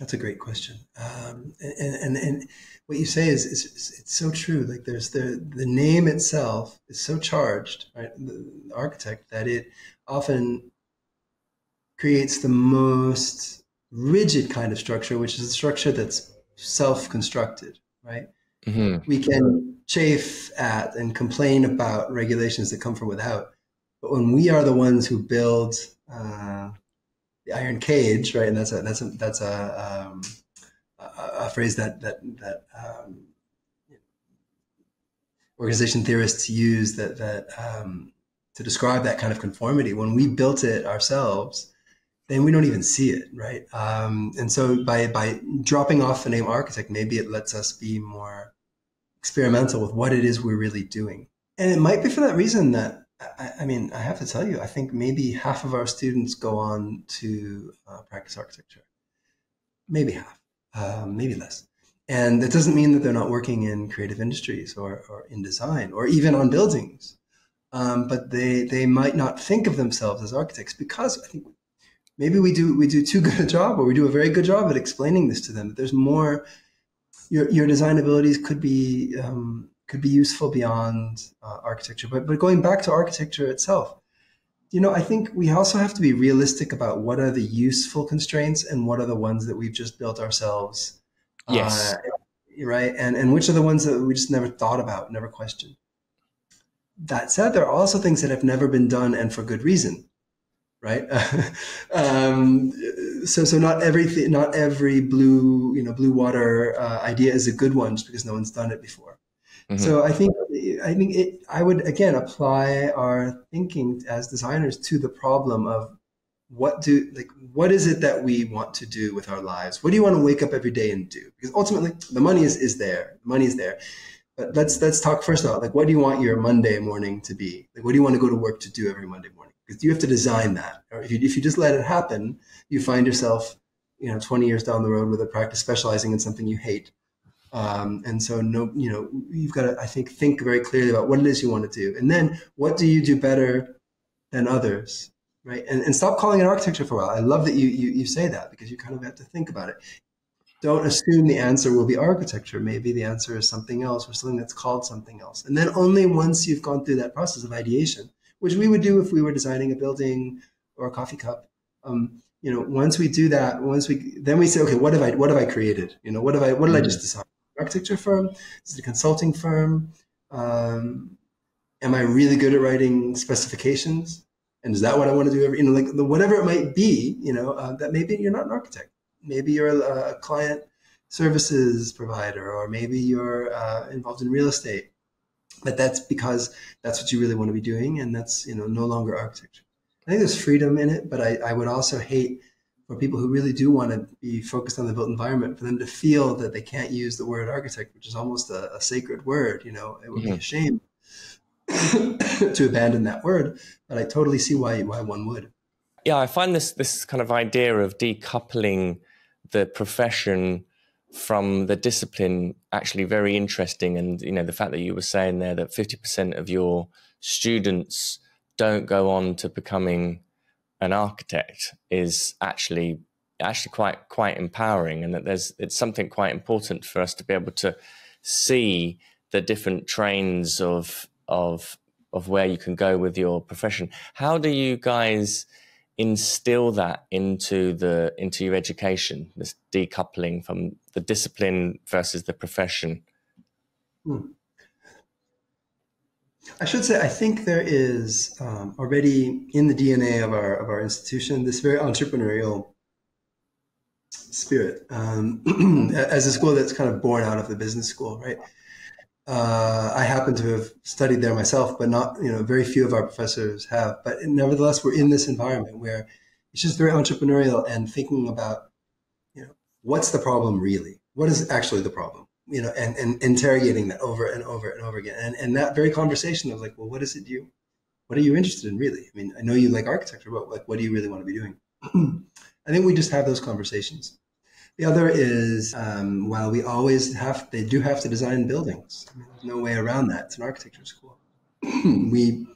that's a great question. Um, and, and and what you say is, is, is, it's so true. Like there's the the name itself is so charged, right? The, the architect that it often creates the most rigid kind of structure, which is a structure that's self-constructed, right? Mm-hmm. We can chafe at and complain about regulations that come from without, but when we are the ones who build uh, iron cage, right? And that's a that's a that's a, um, a, a phrase that that that um, organization theorists use that that um, to describe that kind of conformity. When we built it ourselves, then we don't even see it, right? Um, and so by by dropping off the name architect, maybe it lets us be more experimental with what it is we're really doing. And it might be for that reason that I, I, mean, I have to tell you, I think maybe half of our students go on to uh, practice architecture. Maybe half, um, maybe less. And that doesn't mean that they're not working in creative industries or, or in design or even on buildings. Um, but they, they might not think of themselves as architects because I think maybe we do we do too good a job or we do a very good job at explaining this to them. There's more. Your, your design abilities could be um, could be useful beyond uh, architecture. But but going back to architecture itself, you know, I think we also have to be realistic about what are the useful constraints and what are the ones that we've just built ourselves. Yes. Uh, right. And and which are the ones that we just never thought about, never questioned. That said, there are also things that have never been done and for good reason. Right. um, so so not everything, not every blue you know blue water uh, idea is a good one just because no one's done it before. Mm-hmm. So I think I think it, I would again apply our thinking as designers to the problem of what do like what is it that we want to do with our lives? What do you want to wake up every day and do? Because ultimately the money is, is there. The money is there. But let's let's talk first about like what do you want your Monday morning to be? Like what do you want to go to work to do every Monday morning? Because you have to design that. Or if you if you just let it happen, you find yourself, you know, 20 years down the road with a practice specializing in something you hate um, and so, no, you know, you've got to, I think, think very clearly about what it is you want to do, and then what do you do better than others, right? And, and stop calling it architecture for a while. I love that you, you you say that because you kind of have to think about it. Don't assume the answer will be architecture. Maybe the answer is something else or something that's called something else. And then only once you've gone through that process of ideation, which we would do if we were designing a building or a coffee cup, um, you know, once we do that, once we then we say, okay, what have I what have I created? You know, what have I what did I just mm-hmm. decide? Architecture firm? Is it a consulting firm? Um, am I really good at writing specifications? And is that what I want to do? Every, you know, like the, whatever it might be, you know, uh, that maybe you're not an architect. Maybe you're a, a client services provider, or maybe you're uh, involved in real estate. But that's because that's what you really want to be doing, and that's you know no longer architecture. I think there's freedom in it, but I, I would also hate for people who really do want to be focused on the built environment, for them to feel that they can't use the word architect, which is almost a, a sacred word. You know, it would mm-hmm. be a shame to abandon that word, but I totally see why why one would. Yeah, I find this this kind of idea of decoupling the profession from the discipline actually very interesting. And you know, the fact that you were saying there that fifty percent of your students don't go on to becoming an architect is actually actually quite quite empowering and that there's it's something quite important for us to be able to see the different trains of of of where you can go with your profession. How do you guys instill that into the into your education? This decoupling from the discipline versus the profession. Hmm. I should say I think there is um, already in the DNA of our of our institution this very entrepreneurial spirit um, as a school that's kind of born out of the business school, right? Uh, I happen to have studied there myself, but not, you know, very few of our professors have. But nevertheless, we're in this environment where it's just very entrepreneurial and thinking about, you know, what's the problem really? What is actually the problem? You know, and, and interrogating that over and over and over again. And, and that very conversation of like, well, what is it you, what are you interested in really? I mean, I know you like architecture, but like, what do you really want to be doing? I think we just have those conversations. The other is um, while we always have, they do have to design buildings. There's no way around that. It's an architecture school. we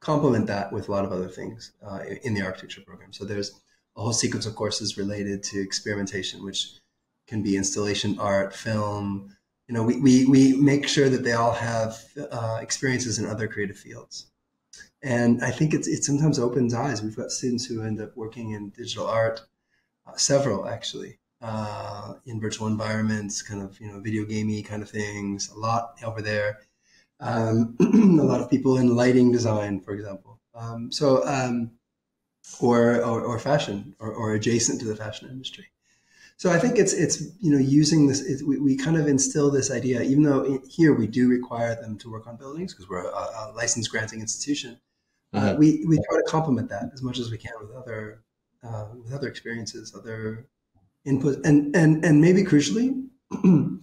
complement that with a lot of other things uh, in the architecture program. So there's a whole sequence of courses related to experimentation, which can be installation art, film. You know, we, we, we make sure that they all have uh, experiences in other creative fields. And I think it's, it sometimes opens eyes. We've got students who end up working in digital art, uh, several actually, uh, in virtual environments, kind of you know video gamey kind of things. A lot over there. Um, a lot of people in lighting design, for example. Um, so um, or, or, or fashion or, or adjacent to the fashion industry. So I think it's it's you know using this it, we, we kind of instill this idea even though here we do require them to work on buildings because we're a, a license granting institution. Uh, mm-hmm. Uh, we we try to complement that as much as we can with other uh, with other experiences, other input and and and maybe crucially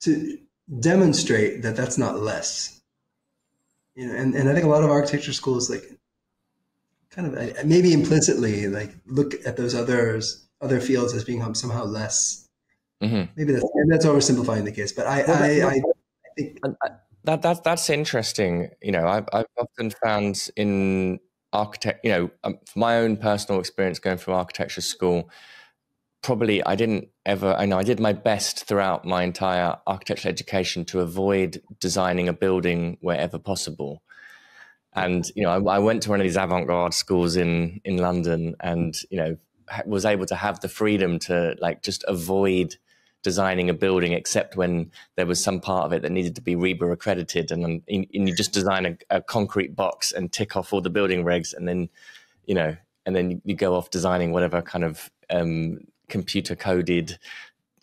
to demonstrate that that's not less you know and, and i think a lot of architecture schools like kind of maybe implicitly like look at those others other fields as being somehow less mm-hmm. maybe that's maybe that's oversimplifying the case but i well, I, I, I, think that, that that's interesting you know i've, I've often found in architect you know um, my own personal experience going through architecture school probably I didn't ever, I know I did my best throughout my entire architectural education to avoid designing a building wherever possible. And, you know, I, I went to one of these avant garde schools in, in London and, you know, was able to have the freedom to like just avoid designing a building except when there was some part of it that needed to be RIBA accredited and, and you just design a, a concrete box and tick off all the building regs and then, you know, and then you go off designing whatever kind of um, computer coded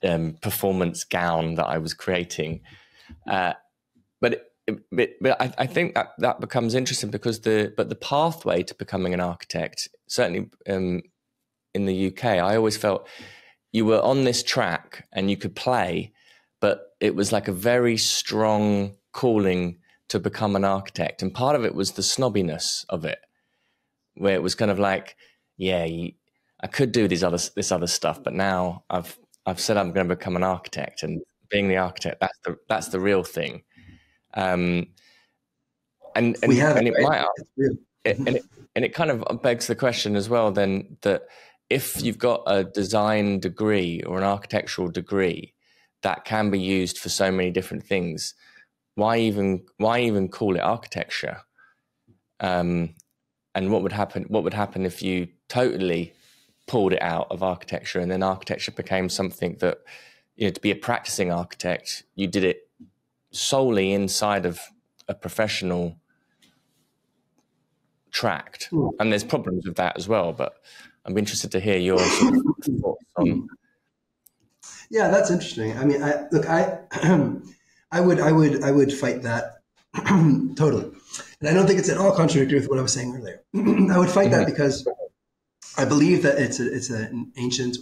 um, performance gown that I was creating. Uh, but but, but I, I, think that that becomes interesting because the but the pathway to becoming an architect certainly um, in the UK, I always felt you were on this track and you could play, but it was like a very strong calling to become an architect, and part of it was the snobbiness of it, where it was kind of like, yeah, you, I could do these other this other stuff, but now I've I've said I'm going to become an architect, and being the architect that's the that's the real thing. Um, and and, and it, it might it, and it and it kind of begs the question as well. Then that if you've got a design degree or an architectural degree that can be used for so many different things, why even why even call it architecture? Um, and what would happen? What would happen if you totally pulled it out of architecture, and then architecture became something that you know to be a practicing architect, you did it solely inside of a professional tract, hmm. and there's problems with that as well. But I'm interested to hear your sort of thoughts on. Yeah, that's interesting. I mean, I look, I, I would, I would, I would fight that totally, and I don't think it's at all contradictory with what I was saying earlier. I would fight mm-hmm. that because I believe that it's a, it's an ancient,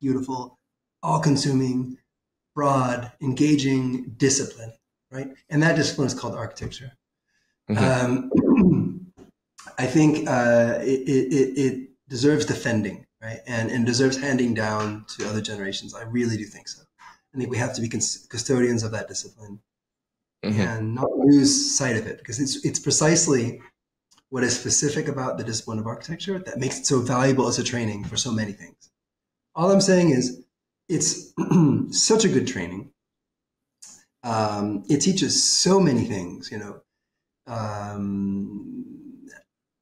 beautiful, all-consuming, broad, engaging discipline, right? And that discipline is called architecture. Mm-hmm. Um, I think uh, it, it, it, deserves defending, right? And, and deserves handing down to other generations. I really do think so. I think we have to be custodians of that discipline mm-hmm. and not lose sight of it because it's it's precisely what is specific about the discipline of architecture that makes it so valuable as a training for so many things. All I'm saying is it's such a good training. Um, it teaches so many things, you know, um,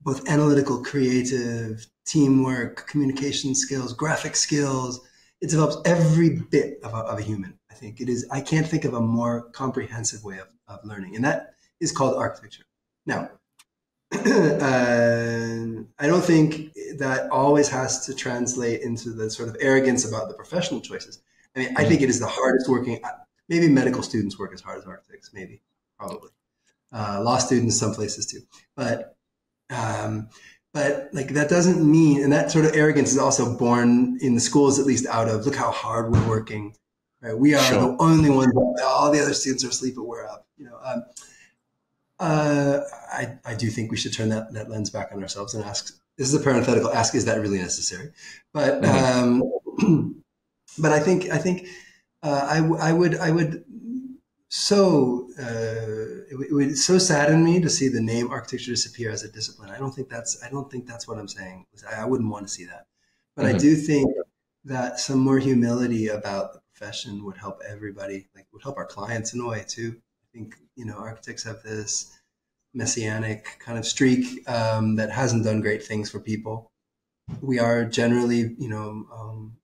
both analytical, creative, teamwork, communication skills, graphic skills. It develops every bit of a, of a human. I think it is. I can't think of a more comprehensive way of, of learning, and that is called architecture. Now, uh, I don't think that always has to translate into the sort of arrogance about the professional choices. I mean, I think it is the hardest working. Maybe medical students work as hard as architects. Maybe, probably, uh, law students some places too. But, um, but like that doesn't mean, and that sort of arrogance is also born in the schools, at least, out of look how hard we're working. Right? We are sure. the only ones. All the other students are asleep, but we're up. You know. Um, uh, I, I do think we should turn that, that lens back on ourselves and ask, this is a parenthetical, ask, is that really necessary? But, mm-hmm. um, but I think, I think, uh, I, I would, I would so, uh, it, it, would so sadden me to see the name architecture disappear as a discipline. I don't think that's, I don't think that's what I'm saying. I, I wouldn't want to see that. But mm-hmm. I do think that some more humility about the profession would help everybody, like would help our clients in a way too I think you know architects have this messianic kind of streak um, that hasn't done great things for people. We are generally, you know, um,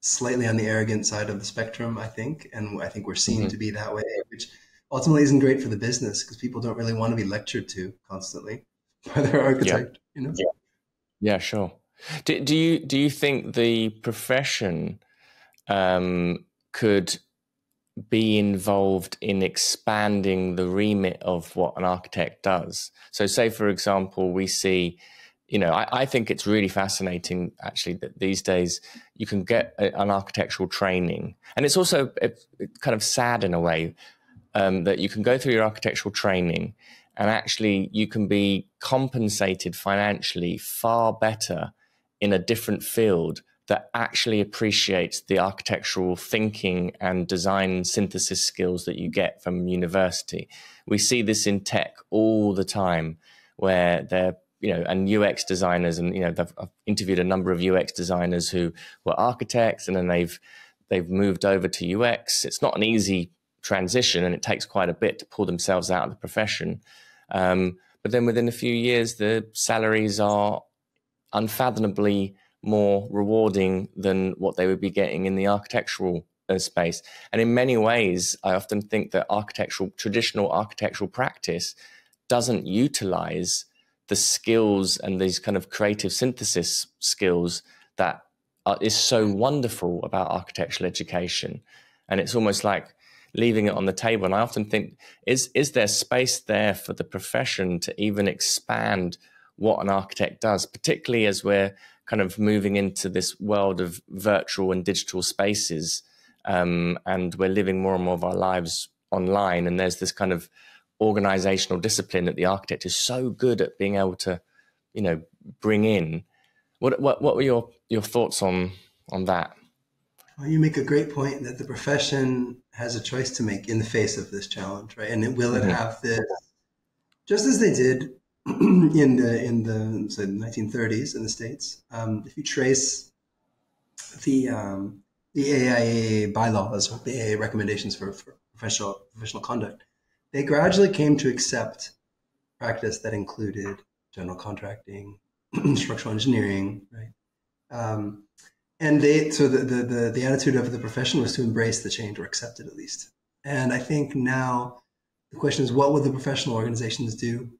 slightly on the arrogant side of the spectrum, I think, and I think we're seen mm-hmm. to be that way, which ultimately isn't great for the business because people don't really want to be lectured to constantly by their architect. Yeah. You know. Yeah. yeah, sure. Do, do you do you think the profession um, could be involved in expanding the remit of what an architect does. So, say, for example, we see, you know, I, I think it's really fascinating actually that these days you can get a, an architectural training. And it's also a, kind of sad in a way um, that you can go through your architectural training and actually you can be compensated financially far better in a different field that actually appreciates the architectural thinking and design synthesis skills that you get from university. We see this in tech all the time, where they're you know, and UX designers, and you know, I've interviewed a number of UX designers who were architects, and then they've they've moved over to UX. It's not an easy transition, and it takes quite a bit to pull themselves out of the profession. Um, but then within a few years, the salaries are unfathomably more rewarding than what they would be getting in the architectural uh, space. And in many ways, I often think that architectural, traditional architectural practice doesn't utilize the skills and these kind of creative synthesis skills that are, is so wonderful about architectural education. And it's almost like leaving it on the table. And I often think, is, is there space there for the profession to even expand what an architect does, particularly as we're kind of moving into this world of virtual and digital spaces. Um, and we're living more and more of our lives online. And there's this kind of organizational discipline that the architect is so good at being able to, you know, bring in. What what what were your your thoughts on on that? Well, you make a great point that the profession has a choice to make in the face of this challenge, right? And will it mm-hmm. have this, just as they did in the in the say, 1930s in the states. Um, if you trace the um, the AIA bylaws, or the AIA recommendations for, for professional professional conduct, they gradually came to accept practice that included general contracting, structural engineering, right? Um, and they so the, the, the the attitude of the profession was to embrace the change or accept it at least. And I think now the question is, what would the professional organizations do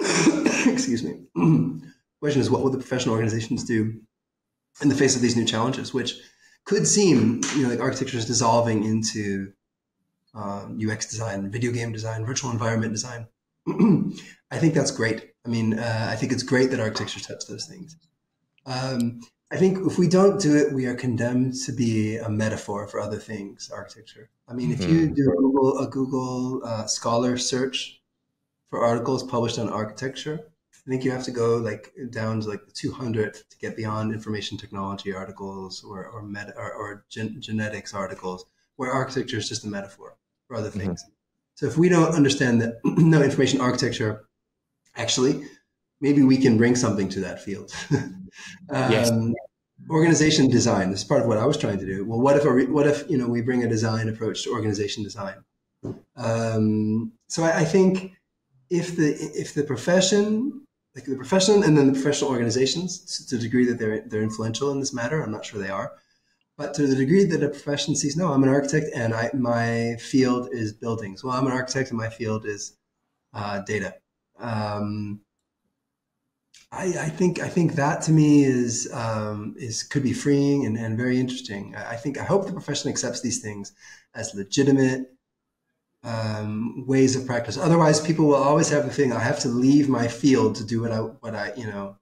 excuse me. question is, what will the professional organizations do in the face of these new challenges, which could seem, you know, like architecture is dissolving into um, UX design, video game design, virtual environment design. I think that's great. I mean, uh, I think it's great that architecture touch those things. Um, I think if we don't do it, we are condemned to be a metaphor for other things. Architecture. I mean, if you mm-hmm. do a Google, a Google uh, Scholar search for articles published on architecture. I think you have to go like down to like the 200 to get beyond information technology articles or or, meta, or, or gen- genetics articles where architecture is just a metaphor for other mm-hmm. things. Mm-hmm. So if we don't understand that no information architecture, actually, maybe we can bring something to that field. um, yes. Organization design. This is part of what I was trying to do. Well, what if a, what if you know we bring a design approach to organization design? Um, so I, I, think if the if the profession, like the profession, and then the professional organizations, to the degree that they're they're influential in this matter, I'm not sure they are, but to the degree that a profession sees, no, I'm an architect, and I my field is buildings. Well, I'm an architect, and my field is uh, data. Um, I, I, think I think that to me is um, is could be freeing and, and very interesting. I, I, think I hope the profession accepts these things as legitimate um, ways of practice. Otherwise, people will always have the thing: I have to leave my field to do what I what I you know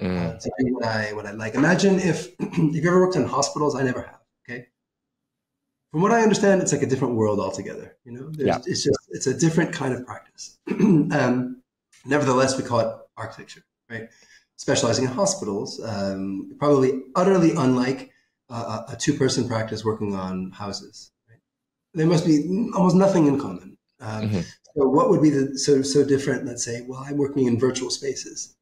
mm. uh, to do what I what I like. Imagine if if you ever worked in hospitals. I never have. Okay, from what I understand, it's like a different world altogether. You know, yeah. it's just it's a different kind of practice. um, nevertheless, we call it architecture right? Specializing in hospitals, um, probably utterly unlike uh, a two-person practice working on houses. Right? There must be almost nothing in common. Um, mm-hmm. So, what would be the so so different? Let's say, well, I'm working in virtual spaces,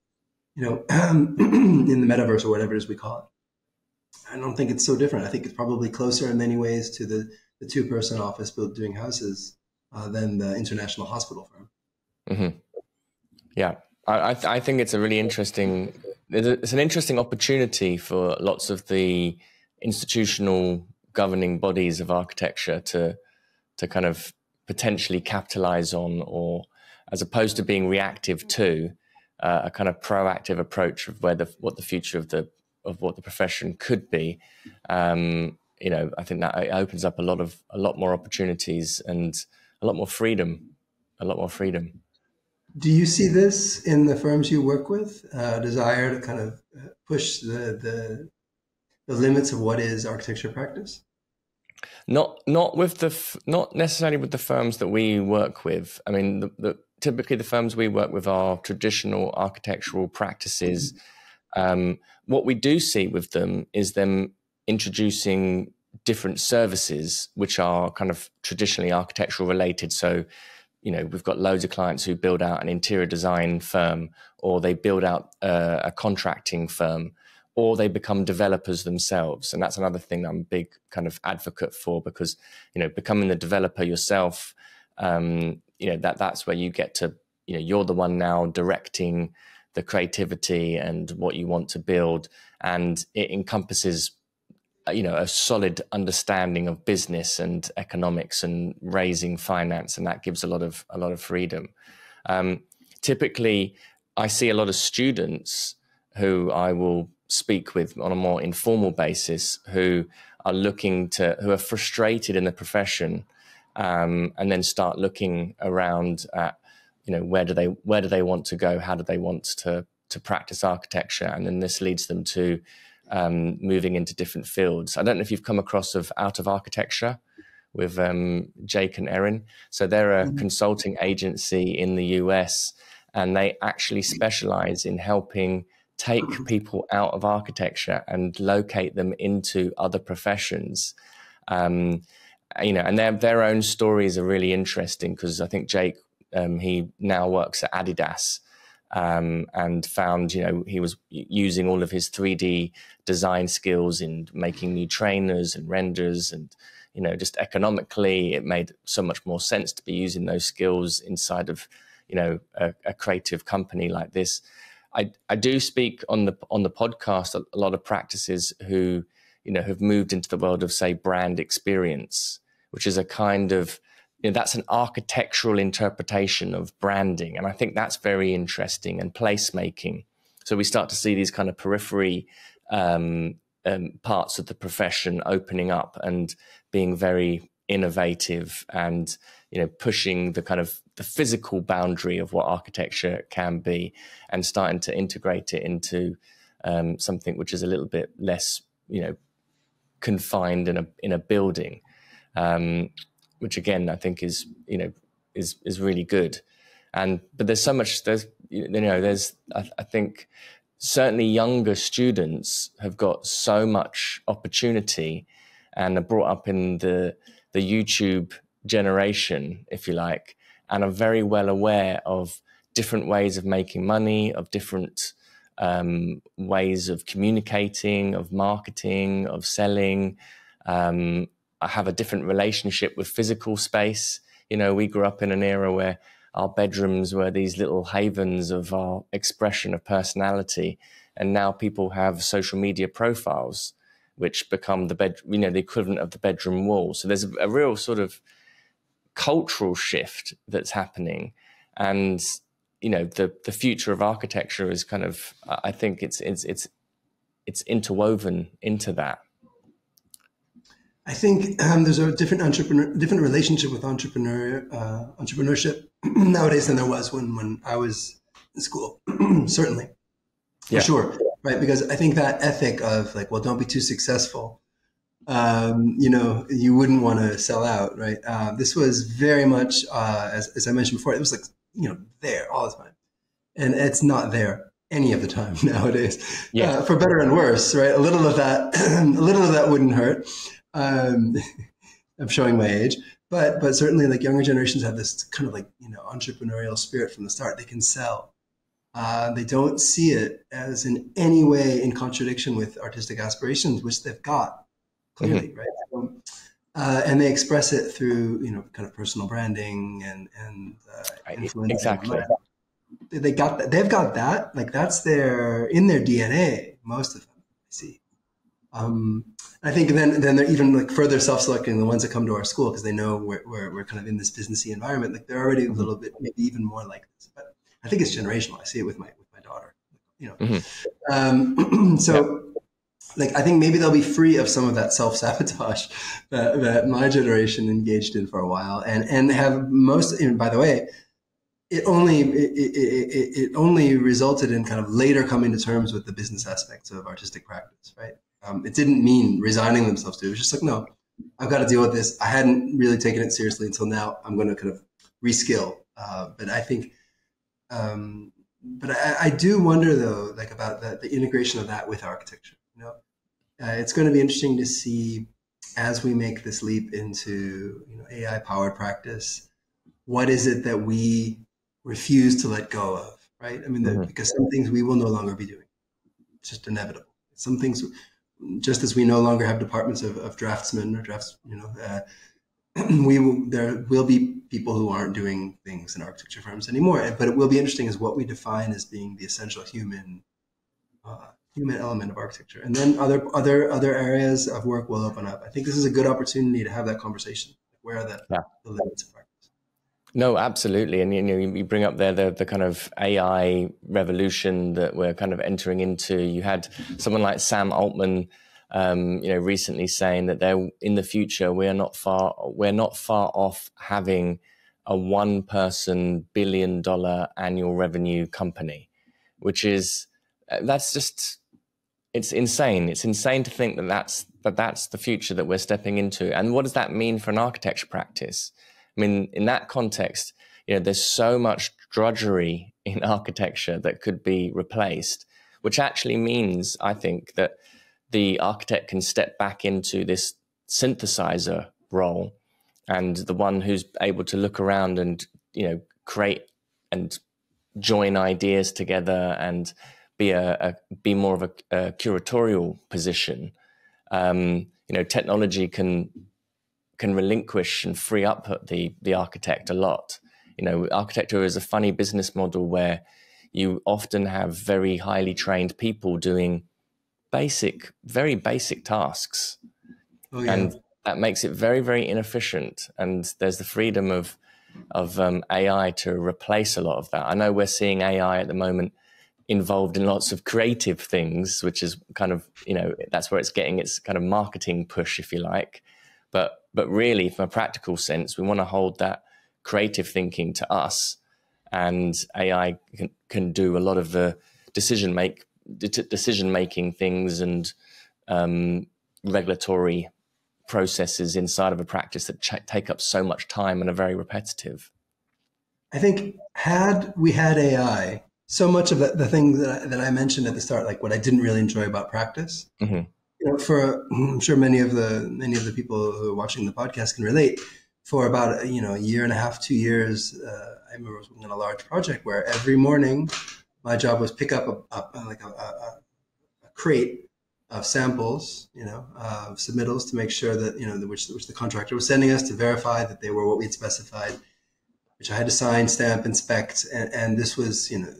you know, in the metaverse or whatever it is we call it. I don't think it's so different. I think it's probably closer in many ways to the, the two person office built doing houses uh, than the international hospital firm. Mm-hmm. Yeah. I, th- I think it's a really interesting. It's an interesting opportunity for lots of the institutional governing bodies of architecture to to kind of potentially capitalize on, or as opposed to being reactive to, uh, a kind of proactive approach of where the what the future of the of what the profession could be. Um, you know, I think that opens up a lot of a lot more opportunities and a lot more freedom, a lot more freedom. Do you see this in the firms you work with? Uh, desire to kind of uh, push the, the the limits of what is architecture practice? Not not with the not necessarily with the firms that we work with. I mean, the, the, typically the firms we work with are traditional architectural practices. Um, what we do see with them is them introducing different services which are kind of traditionally architectural related. So you know we've got loads of clients who build out an interior design firm or they build out a, a contracting firm or they become developers themselves and that's another thing i'm a big kind of advocate for because you know becoming the developer yourself um, you know that that's where you get to you know you're the one now directing the creativity and what you want to build and it encompasses you know a solid understanding of business and economics and raising finance, and that gives a lot of a lot of freedom. Um, typically, I see a lot of students who I will speak with on a more informal basis who are looking to who are frustrated in the profession um, and then start looking around at you know where do they where do they want to go how do they want to to practice architecture and then this leads them to um, moving into different fields. I don't know if you've come across of Out of Architecture with um, Jake and Erin. So they're a mm-hmm. consulting agency in the US, and they actually specialize in helping take people out of architecture and locate them into other professions. Um, you know, and their their own stories are really interesting because I think Jake um, he now works at Adidas um, and found you know he was using all of his 3D design skills in making new trainers and renders and you know just economically it made so much more sense to be using those skills inside of you know a, a creative company like this. I, I do speak on the on the podcast a, a lot of practices who you know have moved into the world of say brand experience, which is a kind of you know, that's an architectural interpretation of branding. And I think that's very interesting and placemaking. So we start to see these kind of periphery um, um, parts of the profession opening up and being very innovative and you know pushing the kind of the physical boundary of what architecture can be and starting to integrate it into um, something which is a little bit less you know confined in a in a building um, which again I think is you know is is really good. And but there's so much there's you know there's I, I think certainly younger students have got so much opportunity and are brought up in the the YouTube generation, if you like, and are very well aware of different ways of making money, of different um, ways of communicating, of marketing, of selling, um, I have a different relationship with physical space. You know, we grew up in an era where our bedrooms were these little havens of our expression of personality. And now people have social media profiles, which become the bed, you know, the equivalent of the bedroom wall. So there's a, a real sort of cultural shift that's happening. And, you know, the, the future of architecture is kind of, I think it's, it's, it's, it's interwoven into that. I think um, there's a different entrepreneur, different relationship with entrepreneur uh, entrepreneurship nowadays than there was when when I was in school. Certainly, yeah. for sure, right? Because I think that ethic of like, well, don't be too successful. Um, you know, you wouldn't want to sell out, right? Uh, this was very much, uh, as, as I mentioned before, it was like you know there all the time, and it's not there any of the time nowadays. Yeah, uh, for better and worse, right? A little of that, a little of that wouldn't hurt. Um, I'm showing my age, but but certainly like younger generations have this kind of like you know entrepreneurial spirit from the start. They can sell. Uh, they don't see it as in any way in contradiction with artistic aspirations, which they've got clearly, mm-hmm. right? Uh, and they express it through you know kind of personal branding and and uh, influence. Exactly. They got that. They've got that. Like that's their in their DNA. Most of them, I see. Um, I think then then they're even like further self-selecting the ones that come to our school because they know we're, we're, we're kind of in this businessy environment. Like they're already a little bit, maybe even more like this. But I think it's generational. I see it with my with my daughter. You know, mm-hmm. um, so. Yeah. Like I think maybe they'll be free of some of that self sabotage that, that my generation engaged in for a while, and and have most. And by the way, it only it, it, it, only resulted in kind of later coming to terms with the business aspects of artistic practice, right? Um, it didn't mean resigning themselves to it. It was just like, no, I've got to deal with this. I hadn't really taken it seriously until now. I'm going to kind of reskill. Uh, but I think, um, but I, I, do wonder though, like about the, the, integration of that with architecture. Uh, it's going to be interesting to see as we make this leap into you know AI powered practice. What is it that we refuse to let go of? Right? I mean, the, mm-hmm. because some things we will no longer be doing. It's just inevitable. Some things just as we no longer have departments of, of draftsmen or drafts, you know, uh, we will, there will be people who aren't doing things in architecture firms anymore. But it will be interesting is what we define as being the essential human uh, human element of architecture, and then other other other areas of work will open up. I think this is a good opportunity to have that conversation. Where are the, yeah. the limits of practice? No, absolutely, and you know you bring up there the the kind of AI revolution that we're kind of entering into. You had someone like Sam Altman, um, you know, recently saying that they're in the future we are not far we're not far off having a one person billion dollar annual revenue company, which is uh, that's just it's insane. It's insane to think that that's that that's the future that we're stepping into. And what does that mean for an architecture practice? I mean, in that context, you know, there's so much drudgery in architecture that could be replaced, which actually means, I think, that the architect can step back into this synthesizer role and the one who's able to look around and, you know, create and join ideas together and be a, a be more of a, a curatorial position. Um, you know, technology can can relinquish and free up the the architect a lot. You know, architecture is a funny business model where you often have very highly trained people doing basic, very basic tasks, oh, yeah. and that makes it very, very inefficient. And there's the freedom of of um, AI to replace a lot of that. I know we're seeing AI at the moment involved in lots of creative things, which is kind of you know that's where it's getting its kind of marketing push, if you like. But but really, from a practical sense, we want to hold that creative thinking to us, and AI can, can do a lot of the decision make decision making things and um, regulatory processes inside of a practice that take up so much time and are very repetitive. I think had we had AI, so much of the, the thing that I, that I mentioned at the start, like what I didn't really enjoy about practice, mm-hmm you know, for I'm sure many of the many of the people who are watching the podcast can relate. For about you know a year and a half, two years, uh, I remember I was working on a large project where every morning my job was pick up a, a like a, a, a, crate of samples, you know, of submittals to make sure that you know which which the contractor was sending us to verify that they were what we had specified, which I had to sign, stamp, inspect, and, and this was you know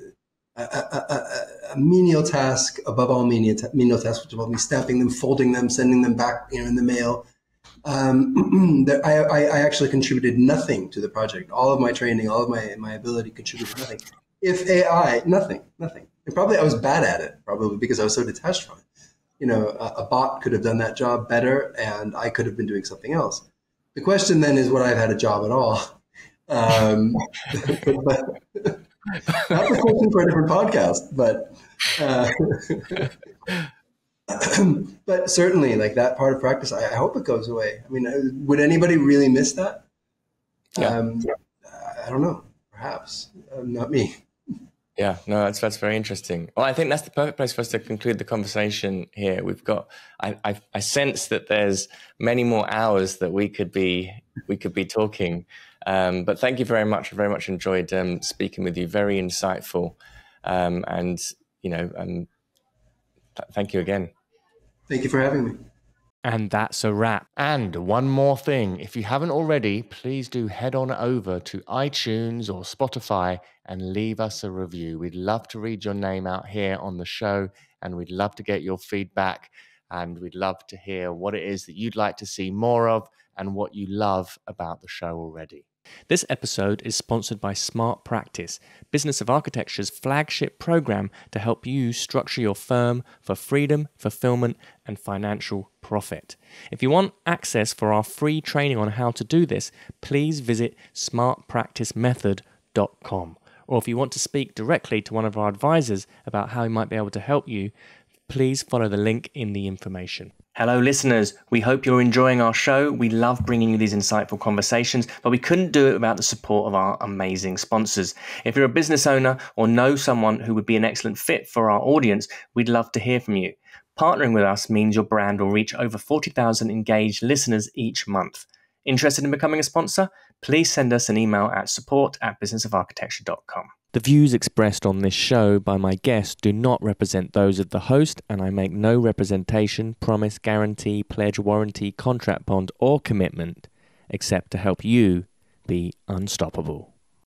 a, a, a, menial task above all menial, menial tasks, which involved me stamping them, folding them, sending them back, you know, in the mail. Um, I, I, actually contributed nothing to the project. All of my training, all of my my ability contributed nothing. If AI, nothing, nothing. And probably I was bad at it, probably because I was so detached from it you know, a, a, bot could have done that job better and I could have been doing something else. The question then is would I have had a job at all? Um, but, a question for a different podcast, but uh, but certainly like that part of practice, I, I, hope it goes away. I mean, uh, would anybody really miss that? Yeah. Um, I don't know. Perhaps uh, not me. Yeah, no, that's that's very interesting. Well, I think that's the perfect place for us to conclude the conversation here. We've got, I, I, I sense that there's many more hours that we could be we could be talking. Um, but thank you very much. I very much enjoyed um, speaking with you. Very insightful, um, and you know, um, th- thank you again. Thank you for having me. And that's a wrap. And one more thing if you haven't already, please do head on over to iTunes or Spotify and leave us a review. We'd love to read your name out here on the show and we'd love to get your feedback. And we'd love to hear what it is that you'd like to see more of and what you love about the show already. This episode is sponsored by Smart Practice, Business of Architecture's flagship program to help you structure your firm for freedom, fulfillment, and financial profit. If you want access for our free training on how to do this, please visit smartpracticemethod.com. Or if you want to speak directly to one of our advisors about how we might be able to help you, please follow the link in the information. Hello, listeners. We hope you're enjoying our show. We love bringing you these insightful conversations, but we couldn't do it without the support of our amazing sponsors. If you're a business owner or know someone who would be an excellent fit for our audience, we'd love to hear from you. Partnering with us means your brand will reach over 40,000 engaged listeners each month. Interested in becoming a sponsor? Please send us an email at support at businessofarchitecture.com. The views expressed on this show by my guests do not represent those of the host, and I make no representation, promise, guarantee, pledge, warranty, contract bond, or commitment except to help you be unstoppable.